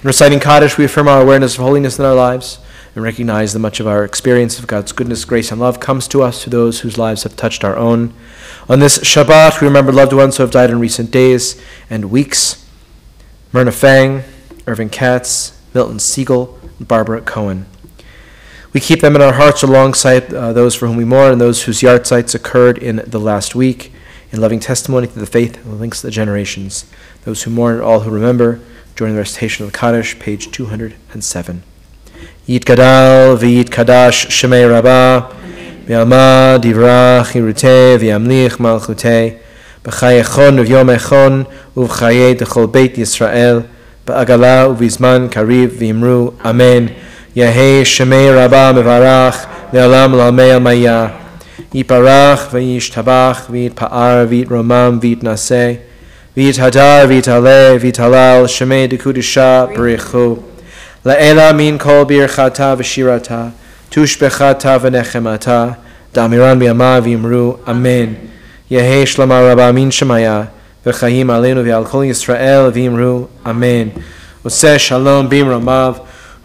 A: reciting Kaddish, we affirm our awareness of holiness in our lives and recognize that much of our experience of God's goodness, grace, and love comes to us through those whose lives have touched our own. On this Shabbat, we remember loved ones who have died in recent days and weeks Myrna Fang, Irving Katz, Milton Siegel, and Barbara Cohen. We keep them in our hearts alongside uh, those for whom we mourn and those whose yahrzeits occurred in the last week, in loving testimony to the faith that links the generations. Those who mourn and all who remember, join the recitation of the Kaddish, page 207. Yit Gadal, V'yit Kadash, Shemei Rabbah, V'yalma, Divrach, Yiruteh, V'yamlich, Malchuteh, B'chayechon, V'yom Uvchaye, Dechol Beit Yisrael, Ba'agala, Uvizman, Kariv, V'imru, Amen. יהא שמי רבה מברך לעולם לעמי עלמיה. יפרח וישתבח ויתפאר ויתרומם ויתנשא ויתהדר ויתעלה ויתהלל שמי דקודשה בריחו. לאלה מן כל ברכתה ושירתה תושבחתה ונחמתה דאמירן בימה ואמרו אמן. יהא שלמה רבה מן שמיה וחיים עלינו ועל כל ישראל ואמרו אמן. עושה שלום במרומיו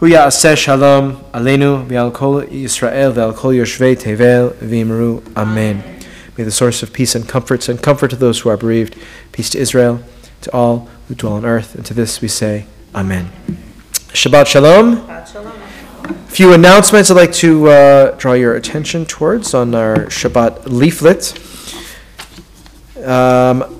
A: Hu ya'aseh shalom aleinu v'al kol Yisrael v'al kol yoshvei tevel v'imru. Amen. May the source of peace and comforts and comfort to those who are bereaved, peace to Israel, to all who dwell on earth, and to this we say, Amen. Shabbat shalom. A Few announcements I'd like to uh, draw your attention towards on our Shabbat leaflet. Um,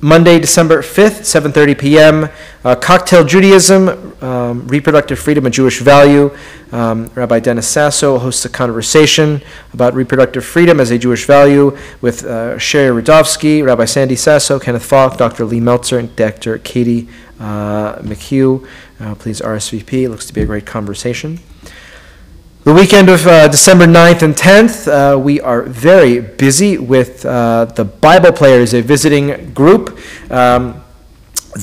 A: Monday, December 5th, 7:30 p.m. Uh, Cocktail Judaism, um, Reproductive Freedom and Jewish Value. Um, Rabbi Dennis Sasso hosts a conversation about reproductive freedom as a Jewish value with uh, Sherry Rudovsky, Rabbi Sandy Sasso, Kenneth Falk, Dr. Lee Meltzer, and Dr. Katie uh, McHugh. Uh, please RSVP. It looks to be a great conversation. The weekend of uh, December 9th and 10th, uh, we are very busy with uh, the Bible Players, a visiting group um,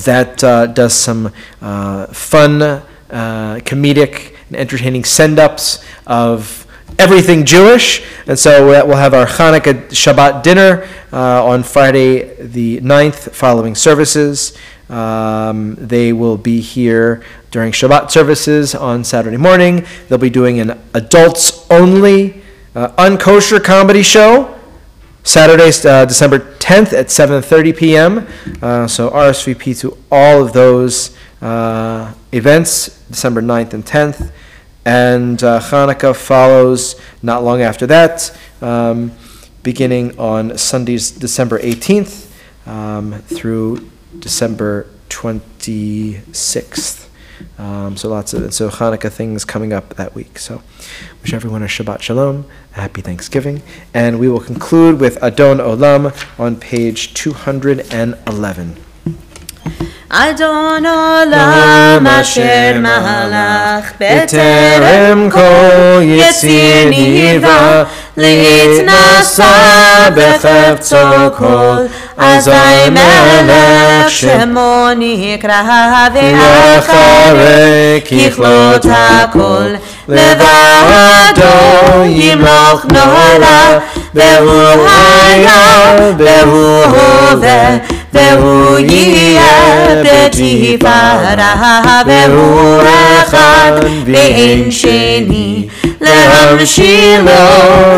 A: that uh, does some uh, fun, uh, comedic, and entertaining send ups of everything Jewish. And so we'll have our Hanukkah Shabbat dinner on Friday the 9th following services. Um, they will be here during Shabbat services on Saturday morning. They'll be doing an adults only uh, unkosher comedy show. Saturday, uh, December 10th at 7:30 p.m. Uh, so RSVP to all of those uh, events, December 9th and 10th, and uh, Hanukkah follows not long after that, um, beginning on Sundays, December 18th um, through December 26th. Um, so lots of so Hanukkah things coming up that week. So wish everyone a Shabbat Shalom, a happy Thanksgiving, and we will conclude with Adon Olam on page 211.
B: אדון עולם אשר מלך בטרם כל יציר נברא להתנשא בחפצו כל אזי מלך שמו נקרא ואחרי ככלות הכל לבדו ימלוך נורא והוא היה והוא הווה והוא יהיה בתפארה והוא אחד ואין שני להמשילו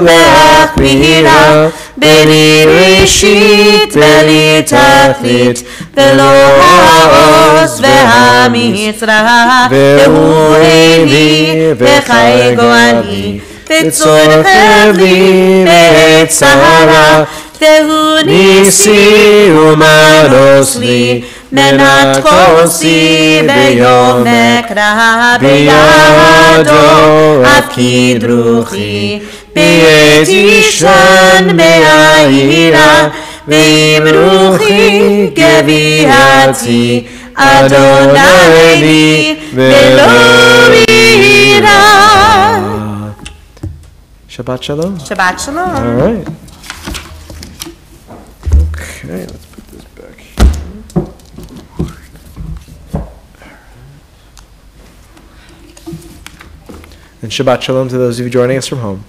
B: להכבירה בלי ראשית, בלי תכלית, ולא העוז והמצרה, והוא עיני וחי גואלי, וצור חבלי בעת צרה, והוא ניסי ומנוס לי, מנת כוסי ביום אקרא בידו, אף כדרוכי, בעת אישן בעירה, ועם רוחי גביעתי, אדוני לי, ולא אירה.
A: Shabbat Shalom.
B: Shabbat shalom.
A: All right. And Shabbat Shalom to those of you joining us from home.